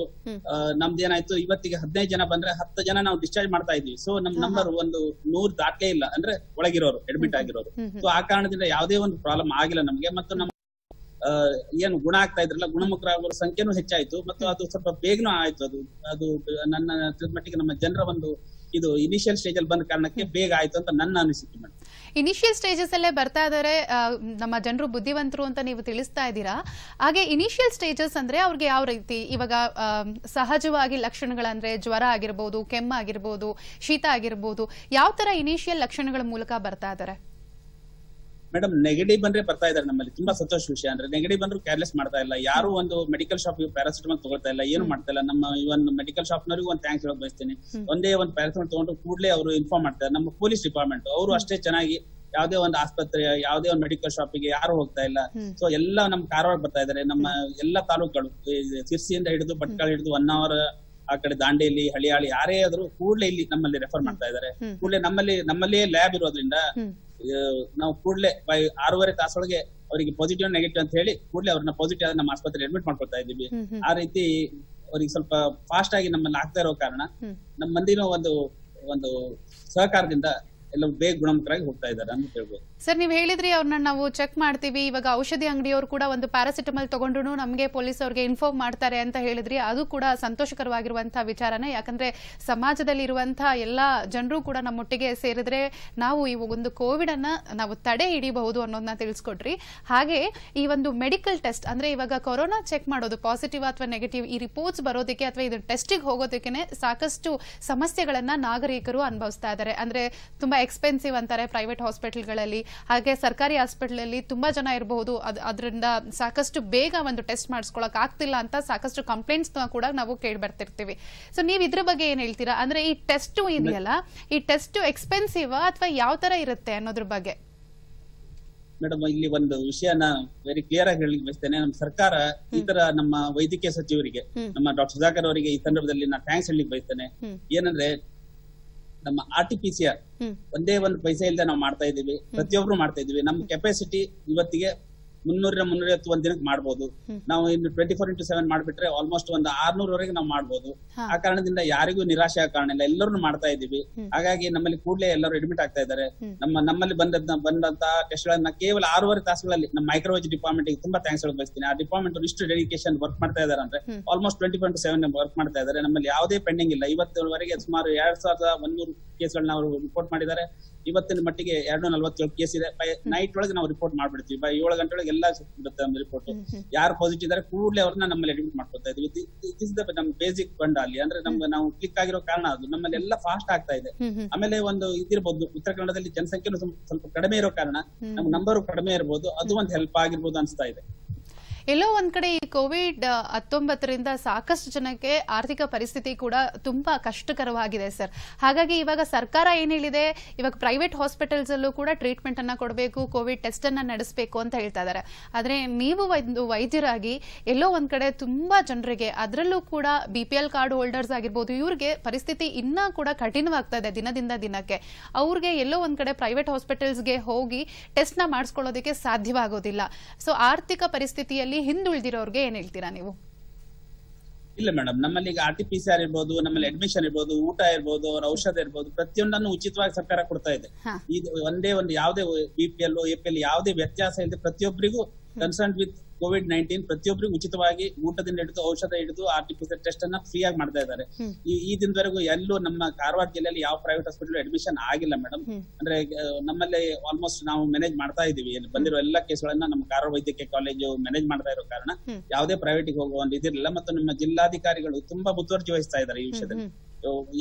ನಮ್ದು ಏನಾಯ್ತು ಇವತ್ತಿಗೆ ಹದಿನೈದು ಜನ ಬಂದ್ರೆ ಹತ್ತು ಜನ ನಾವು ಡಿಸ್ಚಾರ್ಜ್ ಮಾಡ್ತಾ ಇದ್ವಿ. ಸೊ ನಮ್ ನಂಬರ್ ಒಂದು ನೂರ್ ದಾಟ್ಲೇ ಇಲ್ಲ. ಅಂದ್ರೆ ಒಳಗಿರೋರು ಅಡ್ಮಿಟ್ ಆಗಿರೋರು. ಸೊ ಆ ಕಾರಣದಿಂದ ಯಾವುದೇ ಒಂದು ಪ್ರಾಬ್ಲಮ್ ಆಗಿಲ್ಲ ನಮಗೆ. ಮತ್ತು ನಮ್ಮ ಏನು ಗುಣ ಆಗ್ತಾ ಇದ್ರಲ್ಲ ಗುಣಮುಖರಾಗುವ ಸಂಖ್ಯೆನೂ ಹೆಚ್ಚಾಯ್ತು. ಮತ್ತು ಅದು ಸ್ವಲ್ಪ ಬೇಗನೂ ಆಯ್ತು. ಅದು ಅದು ನನ್ನ ಮಟ್ಟಿಗೆ ನಮ್ಮ ಜನರ ಒಂದು ಇದು ಇನಿಷಿಯಲ್ ಸ್ಟೇಜ್ ಅಲ್ಲಿ ಬಂದ ಕಾರಣಕ್ಕೆ ಬೇಗ ಆಯ್ತು ಅಂತ ನನ್ನ ಅನಿಸಿಕೆ ಮೇಡಮ್
ಇನಿಷಿಯಲ್ ಸ್ಟೇಜಸ್ ಅಲ್ಲೇ ಬರ್ತಾ ಇದಾರೆ ಆ, ನಮ್ಮ ಜನರು ಬುದ್ಧಿವಂತರು ಅಂತ ನೀವು ತಿಳಿಸ್ತಾ ಇದ್ದೀರಾ? ಹಾಗೆ ಇನಿಷಿಯಲ್ ಸ್ಟೇಜಸ್ ಅಂದ್ರೆ ಅವ್ರಿಗೆ ಯಾವ ರೀತಿ? ಇವಾಗ ಸಹಜವಾಗಿ ಲಕ್ಷಣಗಳಂದ್ರೆ ಜ್ವರ ಆಗಿರ್ಬೋದು ಕೆಮ್ಮ ಆಗಿರ್ಬೋದು ಶೀತ ಆಗಿರ್ಬೋದು ಯಾವ ತರ ಇನಿಷಿಯಲ್ ಲಕ್ಷಣಗಳ ಮೂಲಕ ಬರ್ತಾ ಇದಾರೆ?
ಮೇಡಮ್ ನೆಗೆಟಿವ್ ಬಂದ್ರೆ ಬರ್ತಾ ಇದಾರೆ ನಮ್ಮಲ್ಲಿ. ತುಂಬಾ ಸಂತೋಷ ವಿಷಯ. ಅಂದ್ರೆ ನೆಗೆಟಿವ್ ಬಂದ್ರು ಕೇರ್ಲೆಸ್ ಮಾಡ್ತಾ ಇಲ್ಲ. ಯಾರು ಒಂದು ಮೆಡಿಕಲ್ ಶಾಪ್ ಪ್ಯಾರಾಸಿಟಮಾಲ್ ತಗೊಳ್ತಾ ಇಲ್ಲ. ಏನು ಮಾಡ್ತಾ ಇಲ್ಲ. ನಮ್ಮ ಒಂದು ಮೆಡಿಕಲ್ ಶಾಪ್ ನವರಿಗೂ ಒಂದು ಥ್ಯಾಂಕ್ಸ್ ಹೇಳಕ್ ಬಯಸ್ತೀನಿ. ಒಂದೇ ಒಂದು ಪ್ಯಾರಾಸಿಟಮಾಲ್ ತಗೊಂಡು ಕೂಡಲೇ ಅವರು ಇನ್ಫಾರ್ಮ್ ಮಾಡ್ತಾರೆ. ನಮ್ಮ ಪೊಲೀಸ್ ಡಿಪಾರ್ಟ್ಮೆಂಟ್ ಅವರು ಅಷ್ಟೇ ಚೆನ್ನಾಗಿ ಯಾವುದೇ ಒಂದು ಆಸ್ಪತ್ರೆ ಯಾವುದೇ ಒಂದು ಮೆಡಿಕಲ್ ಶಾಪಿಗೆ ಯಾರು ಹೋಗ್ತಾ ಇಲ್ಲ. ಸೊ ಎಲ್ಲ ನಮ್ಮ ಕಾರವಾರ ಬರ್ತಾ ಇದಾರೆ. ನಮ್ಮ ಎಲ್ಲ ತಾಲೂಕುಗಳು ಸಿರ್ಸಿಯಿಂದ ಹಿಡಿದು ಭಟ್ಕಳ ಹಿಡಿದು ಅವರ್ ಆ ಕಡೆ ದಾಂಡೇಲಿ ಹಳಿಯಾಳಿ ಯಾರೇ ಆದ್ರೂ ಕೂಡಲೇ ಇಲ್ಲಿ ನಮ್ಮಲ್ಲಿ ರೆಫರ್ ಮಾಡ್ತಾ ಇದಾರೆ. ಕೂಡಲೇ ನಮ್ಮಲ್ಲಿ ನಮ್ಮಲ್ಲಿಯೇ ಲ್ಯಾಬ್ ಇರೋದ್ರಿಂದ ನಾವು ಕೂಡಲೇ ಬೈ ಆರೂವರೆ ತಾಸೊಳಗೆ ಅವರಿಗೆ ಪಾಸಿಟಿವ್ ನೆಗೆಟಿವ್ ಅಂತ ಹೇಳಿ ಕೂಡಲೇ ಅವ್ರನ್ನ ಪಾಸಿಟಿವ್ ಆದ್ರೆ ನಮ್ಮ ಆಸ್ಪತ್ರೆ ಅಡ್ಮಿಟ್ ಮಾಡ್ಕೊಳ್ತಾ
ಹ್ಮ್
ಆ ರೀತಿ ಅವ್ರಿಗೆ ಸ್ವಲ್ಪ ಫಾಸ್ಟ್ ಆಗಿ ನಮ್ಮನ್ನ ಆಗ್ತಾ ಇರೋ ಕಾರಣ ನಮ್ಮ ಮಂದಿನ ಒಂದು ಒಂದು ಸಹಕಾರದಿಂದ ಎಲ್ಲ ಬೇಗ ಗುಣಮುಖರಾಗಿ ಹೋಗ್ತಾ ಇದ್ದಾರೆ ಅಂತ ಹೇಳ್ಬೋದು.
ಸರ್, ನೀವು ಹೇಳಿದ್ರಿ ಅವ್ರನ್ನ ನಾವು ಚೆಕ್ ಮಾಡ್ತೀವಿ. ಇವಾಗ ಔಷಧಿ ಅಂಗಡಿಯವರು ಕೂಡ ಒಂದು ಪ್ಯಾರಾಸಿಟಮಲ್ ತಗೊಂಡ್ರು ನಮಗೆ ಪೊಲೀಸ್ ಅವ್ರಿಗೆ ಇನ್ಫಾರ್ಮ್ ಮಾಡ್ತಾರೆ ಅಂತ ಹೇಳಿದ್ರಿ. ಅದು ಕೂಡ ಸಂತೋಷಕರವಾಗಿರುವಂತಹ ವಿಚಾರನೇ. ಯಾಕಂದ್ರೆ ಸಮಾಜದಲ್ಲಿ ಇರುವಂತಹ ಎಲ್ಲ ಜನರು ಕೂಡ ನಮ್ಮೊಟ್ಟಿಗೆ ಸೇರಿದ್ರೆ ನಾವು ಈ ಒಂದು ಕೋವಿಡ್ ಅನ್ನ ನಾವು ತಡೆ ಹಿಡಿಬಹುದು ಅನ್ನೋದನ್ನ ತಿಳಿಸ್ಕೊಟ್ರಿ. ಹಾಗೆ ಈ ಒಂದು ಮೆಡಿಕಲ್ ಟೆಸ್ಟ್ ಅಂದ್ರೆ ಇವಾಗ ಕೊರೋನಾ ಚೆಕ್ ಮಾಡೋದು ಪಾಸಿಟಿವ್ ಅಥವಾ ನೆಗೆಟಿವ್ ಈ ರಿಪೋರ್ಟ್ಸ್ ಬರೋದಕ್ಕೆ ಅಥವಾ ಇದು ಟೆಸ್ಟಿಗೆ ಹೋಗೋದಕ್ಕೆ ಸಾಕಷ್ಟು ಸಮಸ್ಯೆಗಳನ್ನ ನಾಗರಿಕರು ಅನುಭವಿಸ್ತಾ ಇದ್ದಾರೆ. ಅಂದ್ರೆ ತುಂಬಾ ಎಕ್ಸ್ಪೆನ್ಸಿವ್ ಅಂತಾರೆ ಪ್ರೈವೇಟ್ ಹಾಸ್ಪಿಟಲ್ಗಳಲ್ಲಿ ಹಾಗೆ ಸರ್ಕಾರಿ ಹಾಸ್ಪಿಟಲಲ್ಲಿ ತುಂಬಾ ಜನ ಇರಬಹುದು. ಅದ್ ಅದರಿಂದ ಸಾಕಷ್ಟು ಬೇಗ ಒಂದು ಟೆಸ್ಟ್ ಮಾಡಿಸ್ಕೊಳಕ್ ಆಗ್ತಿಲ್ಲ ಅಂತ ಸಾಕಷ್ಟು ಕಂಪ್ಲೇಂಟ್ಸ್ ಕೂಡ ನಾವು ಕೇಳಿ ಬರ್ತಿರ್ತೀವಿ. ಸೊ ನೀವು ಇದ್ರ ಬಗ್ಗೆ ಏನ್ ಹೇಳ್ತೀರಾ? ಅಂದ್ರೆ ಈ ಟೆಸ್ಟ್ ಇದೆಯಲ್ಲ ಈ ಟೆಸ್ಟ್ ಎಕ್ಸ್ಪೆನ್ಸಿವ್ ಅಥವಾ ಯಾವ ತರ ಇರುತ್ತೆ ಅನ್ನೋದ್ರ ಬಗ್ಗೆ?
ಮೇಡಮ್ ಇಲ್ಲಿ ಒಂದು ವಿಷಯನ ವೆರಿ ಕ್ಲಿಯರ್ ಆಗಿ ಹೇಳಿ ಬಯಸ್ತೇನೆ ನಮ್ಮ ಸರ್ಕಾರ ಈ ತರ ನಮ್ಮ ವೈದ್ಯಕೀಯ ಸಚಿವರಿಗೆ ನಮ್ಮ ಡಾಕ್ಟರ್ ಸುಧಾಕರ್ ಅವರಿಗೆ ಈ ಸಂದರ್ಭದಲ್ಲಿ ನಾನು ಥ್ಯಾಂಕ್ಸ್ ಹೇಳಿ ಬಯಸ್ತೇನೆ. ಏನಂದ್ರೆ ನಮ್ಮ R T P C R ಒಂದೇ ಒಂದು ಪೈಸೆ ಇಲ್ಲದೆ ನಾವು ಮಾಡ್ತಾ ಇದೀವಿ ಪ್ರತಿಯೊಬ್ರು ಮಾಡ್ತಾ ಇದೀವಿ ನಮ್ಮ ಕೆಪಾಸಿಟಿ ಇವತ್ತಿಗೆ ಮುನ್ನೂರ ಮುನ್ನೂರೈವತ್ತು ಒಂದ್ ದಿನಕ್ಕೆ
ಮಾಡಬಹುದು
ನಾವು ಇನ್ನು ಟ್ವೆಂಟಿ ಫೋರ್ ಇಂಟು ಸೆವೆನ್ ಮಾಡ್ಬಿಟ್ರೆ ಆಲ್ಮೋಸ್ಟ್ ಒಂದು ಆರ್ನೂರವರೆಗೆ ನಾವು
ಮಾಡಬಹುದು
ಆ ಕಾರಣದಿಂದ ಯಾರಿಗೂ ನಿರಾಶೆ ಆಗ ಕಾರಣ ಇಲ್ಲ. ಎಲ್ಲರೂ ಮಾಡ್ತಾ ಇದೀವಿ ಹಾಗಾಗಿ ನಮ್ಮಲ್ಲಿ ಕೂಡಲೇ ಎಲ್ಲರೂ ಅಡ್ಮಿಟ್ ಆಗ್ತಾ ಇದ್ದಾರೆ. ನಮ್ಮ ನಮ್ಮಲ್ಲಿ ಬಂದ ಬಂದಂತ ಟೆಸ್ಟ್ ಗಳನ್ನ ಕೇವಲ ಆರೂವರೆ ತಾಸುಗಳಲ್ಲಿ ನಮ್ಮ ಮೈಕ್ರೋವೇಜ್ ಡಿಪಾರ್ಟ್ಮೆಂಟ್ ತುಂಬಾ ಥ್ಯಾಂಕ್ಸ್ ಹೇಳಕ್ ಬಯಸ್ತೀನಿ ಆ ಡಿಪಾರ್ಟ್ಮೆಂಟ್ ಇಷ್ಟು ಡೆಡಿಕೇಶನ್ ವರ್ಕ್ ಮಾಡ್ತಾ ಇದಾರೆ ಅಂದ್ರೆ almost twenty four seven work ಮಾಡ್ತಾ ಇದ್ದಾರೆ. ನಮ್ಮಲ್ಲಿ ಯಾವುದೇ ಪೆಂಡಿಂಗ್ ಇಲ್ಲ. ಇವತ್ತಿನವರೆಗೆ ಸುಮಾರು ಎರಡ್ ಸಾವಿರದ ಒಂದೂರು ಕೇಸ್ಗಳನ್ನ ಅವರು ರಿಪೋರ್ಟ್ ಮಾಡಿದ್ದಾರೆ. ಇವತ್ತಿನ ಮಟ್ಟಿಗೆ ಎರಡು ನಲ್ವತ್ತೇಳು ಕೇಸ್ ಇದೆ. ಬೈ ನೈಟ್ ಒಳಗೆ ನಾವು ರಿಪೋರ್ಟ್ ಮಾಡ್ಬಿಡ್ತೀವಿ. ಬೈ ಏಳು ಗಂಟೆ ಒಳಗೆ ಎಲ್ಲ ಸಿಕ್ಬಿಡುತ್ತೆ ನಮ್ಮ ರಿಪೋರ್ಟ್. ಯಾರು ಪಾಸಿಟಿವ್ ಇದ್ದಾರೆ ಕೂಡಲೇ ಅವ್ರನ್ನ ನಮ್ಮಲ್ಲಿ ಅಡ್ಮಿಟ್ ಮಾಡ್ಕೊತಾ ಇದ್ವಿ ದಿಸ್ ದ ನಮ್ಮ ಬೇಸಿಕ್ ಫಂಡ್ ಅಲ್ಲಿ. ಅಂದ್ರೆ ನಮ್ಗೆ ನಾವು ಕ್ಲಿಕ್ ಆಗಿರೋ ಕಾರಣ ಅದು. ನಮ್ಮಲ್ಲಿ ಎಲ್ಲ ಫಾಸ್ಟ್ ಆಗ್ತಾ ಇದೆ. ಆಮೇಲೆ ಒಂದು ಇದಿರ್ಬೋದು ಉತ್ತರ ಕನ್ನಡದಲ್ಲಿ ಜನಸಂಖ್ಯೆನೂ ಸ್ವಲ್ಪ ಕಡಿಮೆ ಇರೋ ಕಾರಣ
ನಮ್
ನಮ್ಮ ನಂಬರ್ ಕಡಿಮೆ ಇರ್ಬೋದು. ಅದು ಒಂದು ಹೆಲ್ಪ್ ಆಗಿರ್ಬೋದು ಅನ್ಸ್ತಾ ಇದೆ.
ಎಲ್ಲೋ ಒಂದ್ ಕಡೆ ಈ ಕೋವಿಡ್ ಹತ್ತೊಂಬತ್ತರಿಂದ ಸಾಕಷ್ಟು ಜನಕ್ಕೆ ಆರ್ಥಿಕ ಪರಿಸ್ಥಿತಿ ಕೂಡ ತುಂಬಾ ಕಷ್ಟಕರವಾಗಿದೆ ಸರ್. ಹಾಗಾಗಿ ಇವಾಗ ಸರ್ಕಾರ ಏನ್ ಹೇಳಿದೆ? ಇವಾಗ ಪ್ರೈವೇಟ್ ಹಾಸ್ಪಿಟಲ್ಸ್ ಅಲ್ಲೂ ಕೂಡ ಟ್ರೀಟ್ಮೆಂಟ್ ಅನ್ನ ಕೊಡಬೇಕು, ಕೋವಿಡ್ ಟೆಸ್ಟ್ ಅನ್ನ ನಡೆಸಬೇಕು ಅಂತ ಹೇಳ್ತಾ ಇದ್ದಾರೆ. ಆದ್ರೆ ನೀವು ಒಂದು ವೈದ್ಯರಾಗಿ ಎಲ್ಲೋ ಒಂದ್ ಕಡೆ ತುಂಬಾ ಜನರಿಗೆ ಅದರಲ್ಲೂ ಕೂಡ B P L card holders ಆಗಿರ್ಬೋದು, ಇವ್ರಿಗೆ ಪರಿಸ್ಥಿತಿ ಇನ್ನ ಕೂಡ ಕಠಿಣವಾಗ್ತಾ ಇದೆ ದಿನದಿಂದ ದಿನಕ್ಕೆ. ಅವ್ರಿಗೆ ಎಲ್ಲೋ ಒಂದ್ ಕಡೆ ಪ್ರೈವೇಟ್ ಹಾಸ್ಪಿಟಲ್ಸ್ಗೆ ಹೋಗಿ ಟೆಸ್ಟ್ನ ಮಾಡಿಸ್ಕೊಳ್ಳೋದಕ್ಕೆ ಸಾಧ್ಯವಾಗೋದಿಲ್ಲ. ಸೊ ಆರ್ಥಿಕ ಪರಿಸ್ಥಿತಿಯಲ್ಲಿ ಹಿಂದುಳಿದಿರೋರ್ಗೆ ಏನ್ ಹೇಳ್ತೀರಾ ನೀವು?
ಇಲ್ಲ ಮೇಡಮ್ ನಮ್ಮಲ್ಲಿ ಈಗ R T P C R ಇರ್ಬೋದು ನಮ್ಮಲ್ಲಿ ಅಡ್ಮಿಷನ್ ಇರ್ಬೋದು ಊಟ ಇರ್ಬೋದು ಅವ್ರ ಔಷಧ ಇರ್ಬೋದು ಪ್ರತಿಯೊಂದನ್ನು ಉಚಿತವಾಗಿ ಸರ್ಕಾರ ಕೊಡ್ತಾ ಇದೆ. ಇದು ಒಂದೇ ಒಂದು ಯಾವುದೇ B P L A P L ಯಾವುದೇ ವ್ಯತ್ಯಾಸ ಇಲ್ಲದೆ ಪ್ರತಿಯೊಬ್ಬರಿಗೂ ಕನ್ಸರ್ನ್ ವಿತ್ ಕೋವಿಡ್ ನೈನ್ಟೀನ್ ಪ್ರತಿಯೊಬ್ಬರಿಗೂ ಉಚಿತವಾಗಿ ಊಟದಿಂದ ಹಿಡಿದು ಔಷಧ ಹಿಡಿದು ಆರ್ ಟಿ ಟೆಸ್ಟ್ ಅನ್ನ ಫ್ರೀ ಆಗಿ ಮಾಡ್ತಾ ಇದ್ದಾರೆ. ಈ ದಿನದವರೆಗೂ ಎಲ್ಲೂ ನಮ್ಮ ಕಾರವಾರ ಜಿಲ್ಲೆಯಲ್ಲಿ ಯಾವ ಪ್ರೈವೇಟ್ ಹಾಸ್ಪಿಟಲ್ ಅಡ್ಮಿಷನ್ ಆಗಿಲ್ಲ ಮೇಡಮ್ ಅಂದ್ರೆ ನಮ್ಮಲ್ಲಿ ಆಲ್ಮೋಸ್ಟ್ ನಾವು ಮ್ಯಾನೇಜ್ ಮಾಡ್ತಾ ಇದೀವಿ ಇಲ್ಲಿ ಬಂದಿರೋ ಎಲ್ಲಾ ಕೇಸ್ಗಳನ್ನ ನಮ್ಮ ಕಾರವಾರ ವೈದ್ಯಕೀಯ ಕಾಲೇಜು ಮ್ಯಾನೇಜ್ ಮಾಡ್ತಾ ಇರೋ ಕಾರಣ ಯಾವುದೇ ಪ್ರೈವೇಟ್ ಹೋಗುವ ಒಂದು ಇದಿರಲಿಲ್ಲ. ಮತ್ತು ನಮ್ಮ ಜಿಲ್ಲಾಧಿಕಾರಿಗಳು ತುಂಬಾ ಮುತುವರ್ಜಿ ವಹಿಸ್ತಾ ಇದ್ದಾರೆ ಈ ವಿಷಯದಲ್ಲಿ.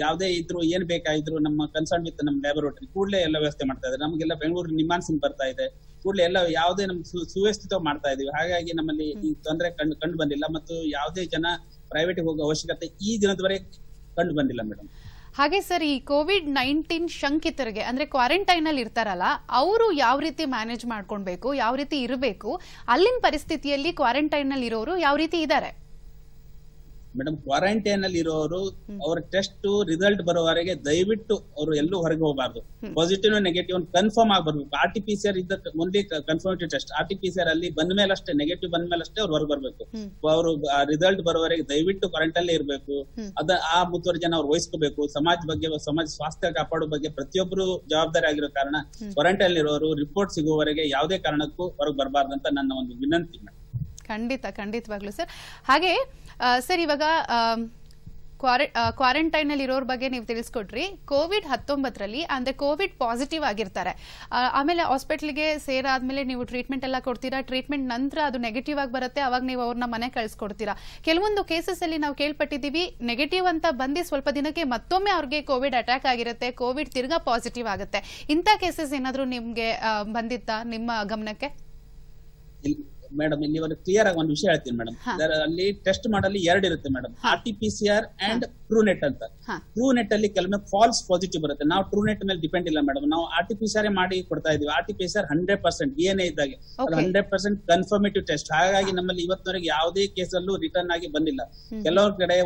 ಯಾವ್ದೇ ಇದ್ರು ಏನ್ ಬೇಕಾಗಿದ್ರು ನಮ್ಮ ಕನ್ಸರ್ನ್ ವಿತ್ ನಮ್ಮ ಲ್ಯಾಬೊರೇಟರಿ ಕೂಡಲೇ ಎಲ್ಲ ವ್ಯವಸ್ಥೆ ಮಾಡ್ತಾ ಇದ್ದಾರೆ. ನಮಗೆಲ್ಲ ಬೆಂಗಳೂರು ನಿಮಾನ್ ಸಿಂಗ್ ಬರ್ತಾ ಇದೆ. ಕೂಡಲೇ ಎಲ್ಲ ಯಾವುದೇ ನಮ್ಗೆ ಸು- ಸುವ್ಯವಸ್ಥಿತ ಮಾಡ್ತಾ ಇದೀವಿ ಹಾಗಾಗಿ ನಮ್ಮಲ್ಲಿ ಈ ತೊಂದರೆ ಕಂಡು ಕಂಡು ಬಂದಿಲ್ಲ ಮತ್ತು ಯಾವುದೇ ಜನ ಪ್ರೈವೇಟ್ ಹೋಗೋ ಅವಶ್ಯಕತೆ ಈ ದಿನದವರೆಗೆ ಕಂಡು ಬಂದಿಲ್ಲ ಮೇಡಮ್.
ಹಾಗೆ ಸರ್ ಈ ಕೋವಿಡ್ ನೈನ್ಟೀನ್ ಶಂಕಿತರಿಗೆ ಅಂದ್ರೆ ಕ್ವಾರಂಟೈನ್ ಅಲ್ಲಿ ಇರ್ತಾರಲ್ಲ ಅವರು ಯಾವ ರೀತಿ ಮ್ಯಾನೇಜ್ ಮಾಡ್ಕೊಳ್ಬೇಕು ಯಾವ ರೀತಿ ಇರಬೇಕು ಅಲ್ಲಿನ ಪರಿಸ್ಥಿತಿಯಲ್ಲಿ ಕ್ವಾರಂಟೈನ್ನಲ್ಲಿ ಇರೋರು ಯಾವ ರೀತಿ ಇದ್ದಾರೆ
ಮೇಡಮ್ ಕ್ವಾರಂಟೈನ್ ಅಲ್ಲಿ ಇರೋರು ಅವ್ರ ಟೆಸ್ಟ್ ರಿಸಲ್ಟ್ ಬರೋವರೆಗೆ ದಯವಿಟ್ಟು ಅವರು ಎಲ್ಲೂ ಹೊರಗೆ ಹೋಗಬಾರ್ದು. Positive negative confirm ಆಗ್ಬರ್ಬೇಕು R T P C R ಇದ್ದ ಮುಂದೆ confirmative test R T P C R ಅಲ್ಲಿ ಬಂದ ಮೇಲೆ ಅಷ್ಟೇ ನೆಗೆಟಿವ್ ಬಂದ ಮೇಲೆ ಅಷ್ಟೇ ಅವ್ರು ಹೊರಗೆ ಬರ್ಬೇಕು. ಅವರು ರಿಸಲ್ಟ್ ಬರೋವರೆಗೆ ದಯವಿಟ್ಟು ಕ್ವಾರಂಟೈನ್ ಇರಬೇಕು. ಅದ ಆ ಮುತುವರ್ಜಿನ ಅವ್ರು ವಹಿಸ್ಕೋಬೇಕು. ಸಮಾಜ ಬಗ್ಗೆ ಸಮಾಜ ಸ್ವಾಸ್ಥ್ಯ ಕಾಪಾಡೋ ಬಗ್ಗೆ ಪ್ರತಿಯೊಬ್ಬರು ಜವಾಬ್ದಾರಿ ಆಗಿರೋ ಕಾರಣ ಕ್ವಾರಂಟೈನ್ ಇರೋರು ರಿಪೋರ್ಟ್ ಸಿಗುವವರೆಗೆ ಯಾವುದೇ ಕಾರಣಕ್ಕೂ ಹೊರಗೆ ಬರಬಾರ್ದಂತ ನನ್ನ ಒಂದು ವಿನಂತಿ ಮೇಡಮ್.
ಖಂಡಿತ ಖಂಡಿತವಾಗ್ಲೂ ಸರ್. ಹಾಗೆ ಸರ್, ಇವಾಗ ಕ್ವಾರಂಟೈನ್ ಅಲ್ಲಿ ಇರೋರ್ ಬಗ್ಗೆ ನೀವು ತಿಳಿಸ್ಕೊಟ್ರಿ. ಕೋವಿಡ್ ಹತ್ತೊಂಬತ್ತರಲ್ಲಿ ಅಂದ್ರೆ ಕೋವಿಡ್ ಪಾಸಿಟಿವ್ ಆಗಿರ್ತಾರೆ. ಆಮೇಲೆ ಹಾಸ್ಪಿಟ್ಲಿಗೆ ಸೇರಾದ್ಮೇಲೆ ನೀವು ಟ್ರೀಟ್ಮೆಂಟ್ ಎಲ್ಲ ಕೊಡ್ತೀರಾ? ಟ್ರೀಟ್ಮೆಂಟ್ ನಂತರ ಅದು ನೆಗೆಟಿವ್ ಆಗಿ ಬರುತ್ತೆ. ಅವಾಗ ನೀವು ಅವ್ರನ್ನ ಮನೆ ಕಳ್ಸಿಕೊಡ್ತೀರಾ? ಕೆಲವೊಂದು ಕೇಸಸ್ ಅಲ್ಲಿ ನಾವು ಕೇಳ್ಪಟ್ಟಿದ್ದೀವಿ. ನೆಗೆಟಿವ್ ಅಂತ ಬಂದು ಸ್ವಲ್ಪ ದಿನಕ್ಕೆ ಮತ್ತೊಮ್ಮೆ ಅವ್ರಿಗೆ ಕೋವಿಡ್ ಅಟ್ಯಾಕ್ ಆಗಿರುತ್ತೆ. ಕೋವಿಡ್ ತಿರ್ಗಾ ಪಾಸಿಟಿವ್ ಆಗುತ್ತೆ. ಇಂಥ ಕೇಸಸ್ ಏನಾದರೂ ನಿಮಗೆ ಬಂದಿತ್ತಾ ನಿಮ್ಮ ಗಮನಕ್ಕೆ?
ಮೇಡಮ್ ಇಲ್ಲಿ ಒಂದು ಕ್ಲಿಯರ್ ಆಗಿ ಒಂದು ವಿಷಯ ಹೇಳ್ತೀನಿ ಮೇಡಮ್. ಅಲ್ಲಿ ಟೆಸ್ಟ್ ಮಾಡಲ್ಲಿ ಎರಡು ಇರುತ್ತೆ madam R T P C R and Truenat ಅಂತ. ಟ್ರೂ ನೆಟ್ ಅಲ್ಲಿ ಕೆಲವೊಮ್ಮೆ ಫಾಲ್ಸ್ ಪಾಸಿಟಿವ್ ಬರುತ್ತೆ. ನಾವು ಟ್ರೂ ನೆಟ್ ಮೇಲೆ ಡಿಪೆಂಡ್ ಇಲ್ಲ ಮೇಡಮ್ ನಾವು R T P C R ಮಾಡಿ ಕೊಡ್ತಾ ಇದೀವಿ R T P C R hundred percent ಏನೇ ಇದ್ದಾಗೆ ಹಂಡ್ರೆಡ್ ಪರ್ಸೆಂಟ್ ಕನ್ಫರ್ಮೇಟಿವ್ ಟೆಸ್ಟ್ ಹಾಗಾಗಿ ನಮ್ಮಲ್ಲಿ ಇವತ್ತಿನವರೆಗೆ ಯಾವುದೇ ಕೇಸಲ್ಲೂ ರಿಟರ್ನ್ ಆಗಿ ಬಂದಿಲ್ಲ. ಕೆಲವ್ರ ಕಡೆ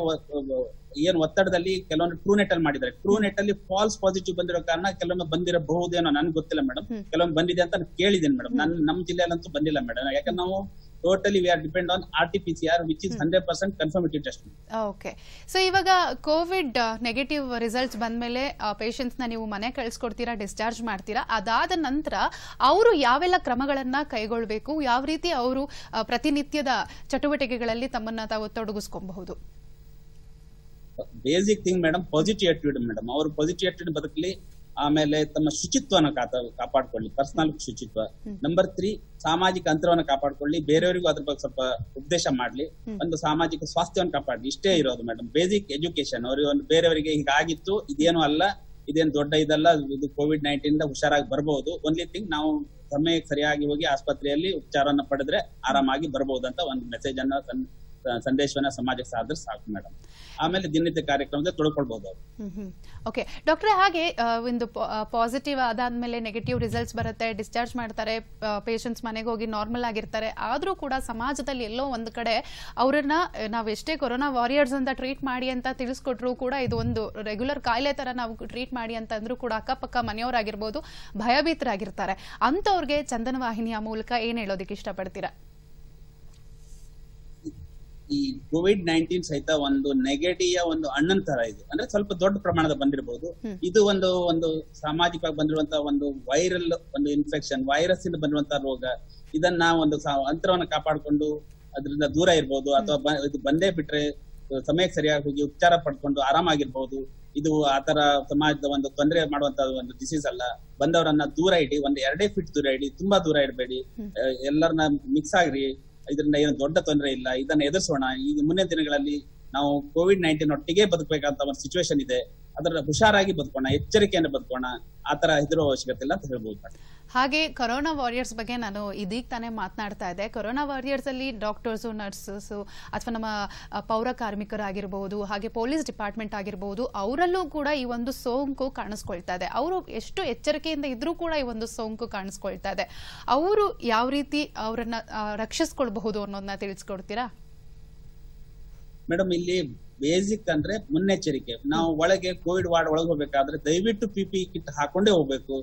ಏನ್ ಒತ್ತಡದಲ್ಲಿ ಕೆಲವೊಂದು ಟ್ರೂ ನೆಟ್ ಅಲ್ಲಿ ಮಾಡಿದ್ದಾರೆ. ಟ್ರೂ ನೆಟ್ ಅಲ್ಲಿ ಫಾಲ್ಸ್ ಪಾಸಿಟಿವ್ ಬಂದಿರೋ ಕಾರಣ ಕೆಲವೊಮ್ಮೆ ಬಂದಿರಬಹುದೇನೋ ನನ್ಗೆ ಗೊತ್ತಿಲ್ಲ ಮೇಡಮ್ ಕೆಲವೊಂದು ಬಂದಿದೆ ಅಂತ ಕೇಳಿದ್ದೀನಿ ಮೇಡಮ್ ನನ್ ನಮ್ಮ ಜಿಲ್ಲೆಯಲ್ಲಂತೂ ಬಂದಿಲ್ಲ ಮೇಡಮ್ ಯಾಕಂದ್ರೆ ನಾವು totally we are depend on R T P C R which is hundred percent confirmative test
okay so ಇವಾಗ ಕೋವಿಡ್ ನೆಗೆಟಿವ್ ರಿಸಲ್ಟ್ಸ್ ಬಂದ್ಮೇಲೆ ನ ನೀವು ಮನೆ ಕಳಿಸ್ಕೊಡ್ತೀರಾ ಡಿಸ್ಚಾರ್ಜ್ ಮಾಡ್ತೀರಾ? ಅದಾದ ನಂತರ ಅವರು ಯಾವೆಲ್ಲ ಕ್ರಮಗಳನ್ನ ಕೈಗೊಳ್ಬೇಕು? ಯಾವ ರೀತಿ ಅವರು ಪ್ರತಿನಿತ್ಯದ ಚಟುವಟಿಕೆಗಳಲ್ಲಿ ತಮ್ಮನ್ನ ತಾವು ತೊಡಗಿಸ್ಕೊಬಹುದು?
Basic thing madam positive attitude madam ಅವರು ಪಾಸಿಟಿವ್ ಆಟಿಟ್ಯೂಡ್ ಬದುಕಲಿ ಆಮೇಲೆ ತಮ್ಮ ಶುಚಿತ್ವನ ಕಾತ ಕಾಪಾಡ್ಕೊಳ್ಳಿ ಪರ್ಸನಲ್ ಶುಚಿತ್ವ. ನಂಬರ್ ತ್ರೀ ಸಾಮಾಜಿಕ ಅಂತರವನ್ನ ಕಾಪಾಡ್ಕೊಳ್ಳಿ. ಬೇರೆಯವರಿಗೂ ಅದ್ರ ಬಗ್ಗೆ ಸ್ವಲ್ಪ ಉಪದೇಶ ಮಾಡ್ಲಿ. ಒಂದು ಸಾಮಾಜಿಕ ಸ್ವಾಸ್ಥ್ಯವನ್ನು ಕಾಪಾಡ್ಲಿ. ಇಷ್ಟೇ ಇರೋದು ಮೇಡಮ್ ಬೇಸಿಕ್ ಎಜುಕೇಶನ್ ಅವ್ರಿಗೆ ಒಂದು ಬೇರೆಯವರಿಗೆ ಹೀಗಾಗಿತ್ತು ಇದೇನು ಅಲ್ಲ ಇದೇನು ದೊಡ್ಡ ಇದಲ್ಲ ಇದು ಕೋವಿಡ್ ನೈನ್ಟೀನ್ ಹುಷಾರಾಗಿ ಬರಬಹುದು ಒನ್ಲಿ ಥಿಂಗ್ ನಾವು ಸಮಯಕ್ಕೆ ಸರಿಯಾಗಿ ಹೋಗಿ ಆಸ್ಪತ್ರೆಯಲ್ಲಿ ಉಪಚಾರವನ್ನು ಪಡೆದ್ರೆ ಆರಾಮಾಗಿ ಬರಬಹುದು ಅಂತ ಒಂದು ಮೆಸೇಜ್ ಅನ್ನ ಸಂದೇಶವನ್ನ ಸಮಾಜಕ್ಕೆ ಸಾದ್ರೆ ಸಾಕು ಮೇಡಮ್. ಆಮೇಲೆ ದಿನನಿತ್ಯ ಕಾರ್ಯಕ್ರಮದಲ್ಲಿ ತೊಡ್ಕೊಳ್ಬಹುದು ಅವರು.
ಓಕೆ ಡಾಕ್ಟ್ರೆ ಹಾಗೆ ಒಂದು ಪಾಸಿಟಿವ್ ಅದಾದ್ಮೇಲೆ ನೆಗೆಟಿವ್ ರಿಸಲ್ಟ್ಸ್ ಬರುತ್ತೆ ಡಿಸ್ಚಾರ್ಜ್ ಮಾಡ್ತಾರೆ ಪೇಷಂಟ್ಸ್ ಮನೆಗೆ ಹೋಗಿ ನಾರ್ಮಲ್ ಆಗಿರ್ತಾರೆ. ಆದರೂ ಕೂಡ ಸಮಾಜದಲ್ಲಿ ಎಲ್ಲೋ ಒಂದು ಕಡೆ ಅವರನ್ನ, ನಾವು ಎಷ್ಟೇ ಕೊರೋನಾ ವಾರಿಯರ್ಸ್ ಅಂತ ಟ್ರೀಟ್ ಮಾಡಿ ಅಂತ ತಿಳಿಸ್ಕೊಟ್ರು ಕೂಡ ಇದು ಒಂದು ರೆಗ್ಯುಲರ್ ಕಾಯಿಲೆ ತರ ನಾವು ಟ್ರೀಟ್ ಮಾಡಿ ಅಂತ ಅಂದ್ರೂ ಕೂಡ ಅಕ್ಕಪಕ್ಕ ಮನೆಯವರಾಗಿರ್ಬೋದು, ಭಯಭೀತರಾಗಿರ್ತಾರೆ. ಅಂಥವ್ರಿಗೆ ಚಂದನ ವಾಹಿನಿಯ ಮೂಲಕ ಏನ್ ಹೇಳೋದಕ್ಕೆ ಇಷ್ಟಪಡ್ತೀರಾ?
ಈ ಕೋವಿಡ್ ನೈನ್ಟೀನ್ ಸಹಿತ ಒಂದು ನೆಗೆಟಿವ್ ಒಂದು ಅಣ್ಣನ್ ತರ ಇದು. ಅಂದ್ರೆ ಸ್ವಲ್ಪ ದೊಡ್ಡ ಪ್ರಮಾಣದ ಬಂದಿರಬಹುದು ಇದು ಒಂದು ಒಂದು ಸಾಮಾಜಿಕವಾಗಿ ಬಂದಿರುವಂತಹ ಒಂದು ವೈರಲ್ ಒಂದು ಇನ್ಫೆಕ್ಷನ್ ವೈರಸ್ ಇಂದ ಬಂದಿರುವಂತಹ ರೋಗ ಇದನ್ನ ಒಂದು ಅಂತರವನ್ನು ಅಂತರವನ್ನ ಕಾಪಾಡಿಕೊಂಡು ಅದರಿಂದ ದೂರ ಇರಬಹುದು ಅಥವಾ ಇದು ಬಂದೇ ಬಿಟ್ರೆ ಸಮಯಕ್ಕೆ ಸರಿಯಾಗಿ ಹೋಗಿ ಉಪಚಾರ ಪಡ್ಕೊಂಡು ಆರಾಮಾಗಿರ್ಬಹುದು ಇದು ಆತರ ಸಮಾಜದ ಒಂದು ತೊಂದರೆ ಮಾಡುವಂತ ಒಂದು ಡಿಸೀಸ್ ಅಲ್ಲ. ಬಂದವರನ್ನ ದೂರ ಇಡಿ ಒಂದು ಎರಡೇ ಫೀಟ್ ದೂರ ಇಡಿ ತುಂಬಾ ದೂರ ಇಡಬೇಡಿ. ಎಲ್ಲರನ್ನ ಮಿಕ್ಸ್ ಆಗ್ರಿ. ಇದರಿಂದ ಏನು ದೊಡ್ಡ ತೊಂದರೆ ಇಲ್ಲ, ಇದನ್ನ ಎದುರಿಸೋಣ. ಈ ಮುಂದಿನ ದಿನಗಳಲ್ಲಿ ನಾವು ಕೋವಿಡ್ ನೈನ್ಟೀನ್ ಒಟ್ಟಿಗೆ ಬದುಕಬೇಕಂತ ಒಂದು ಸಿಚುವೇಶನ್ ಇದೆ. ಅದರ ಹುಷಾರಾಗಿ ಬದುಕೋಣ, ಎಚ್ಚರಿಕೆಯಿಂದ ಬದುಕೋಣ. ಆತರ ಹೆದರೋ ಅವಶ್ಯಕತೆ ಇಲ್ಲ ಅಂತ ಹೇಳ್ಬೋದು.
ಹಾಗೆ ಕೊರೋನಾ ವಾರಿಯರ್ಸ್ ಬಗ್ಗೆ ನಾನು ಇದೀಗ ತಾನೇ ಮಾತನಾಡ್ತಾ ಇದ್ದೆ. ಕೊರೋನಾ ವಾರಿಯರ್ಸ್ ಅಲ್ಲಿ ಡಾಕ್ಟರ್ಸು ನರ್ಸಸ್ಸು ಅಥವಾ ನಮ್ಮ ಪೌರ ಕಾರ್ಮಿಕರಾಗಿರ್ಬೋದು, ಹಾಗೆ ಪೊಲೀಸ್ ಡಿಪಾರ್ಟ್ಮೆಂಟ್ ಆಗಿರ್ಬೋದು, ಅವರಲ್ಲೂ ಕೂಡ ಈ ಒಂದು ಸೋಂಕು ಕಾಣಿಸ್ಕೊಳ್ತಾ ಇದೆ. ಅವರು ಎಷ್ಟು ಎಚ್ಚರಿಕೆಯಿಂದ ಇದ್ರೂ ಕೂಡ ಈ ಒಂದು ಸೋಂಕು ಕಾಣಿಸ್ಕೊಳ್ತಾ ಇದೆ. ಅವರು ಯಾವ ರೀತಿ ಅವರನ್ನ ರಕ್ಷಿಸ್ಕೊಳ್ಬಹುದು ಅನ್ನೋದನ್ನ ತಿಳಿಸ್ಕೊಡ್ತೀರಾ?
ಮೇಡಮ್, ಇಲ್ಲಿ ಬೇಸಿಕ್ ಅಂದ್ರೆ ಮುನ್ನೆಚ್ಚರಿಕೆ. ನಾವು ಒಳಗೆ ಕೋವಿಡ್ ವಾರ್ಡ್ ಒಳಗೆ ಹೋಗ್ಬೇಕಾದ್ರೆ ದಯವಿಟ್ಟು ಪಿ ಪಿ ಕಿಟ್ ಹಾಕೊಂಡೇ ಹೋಗ್ಬೇಕು.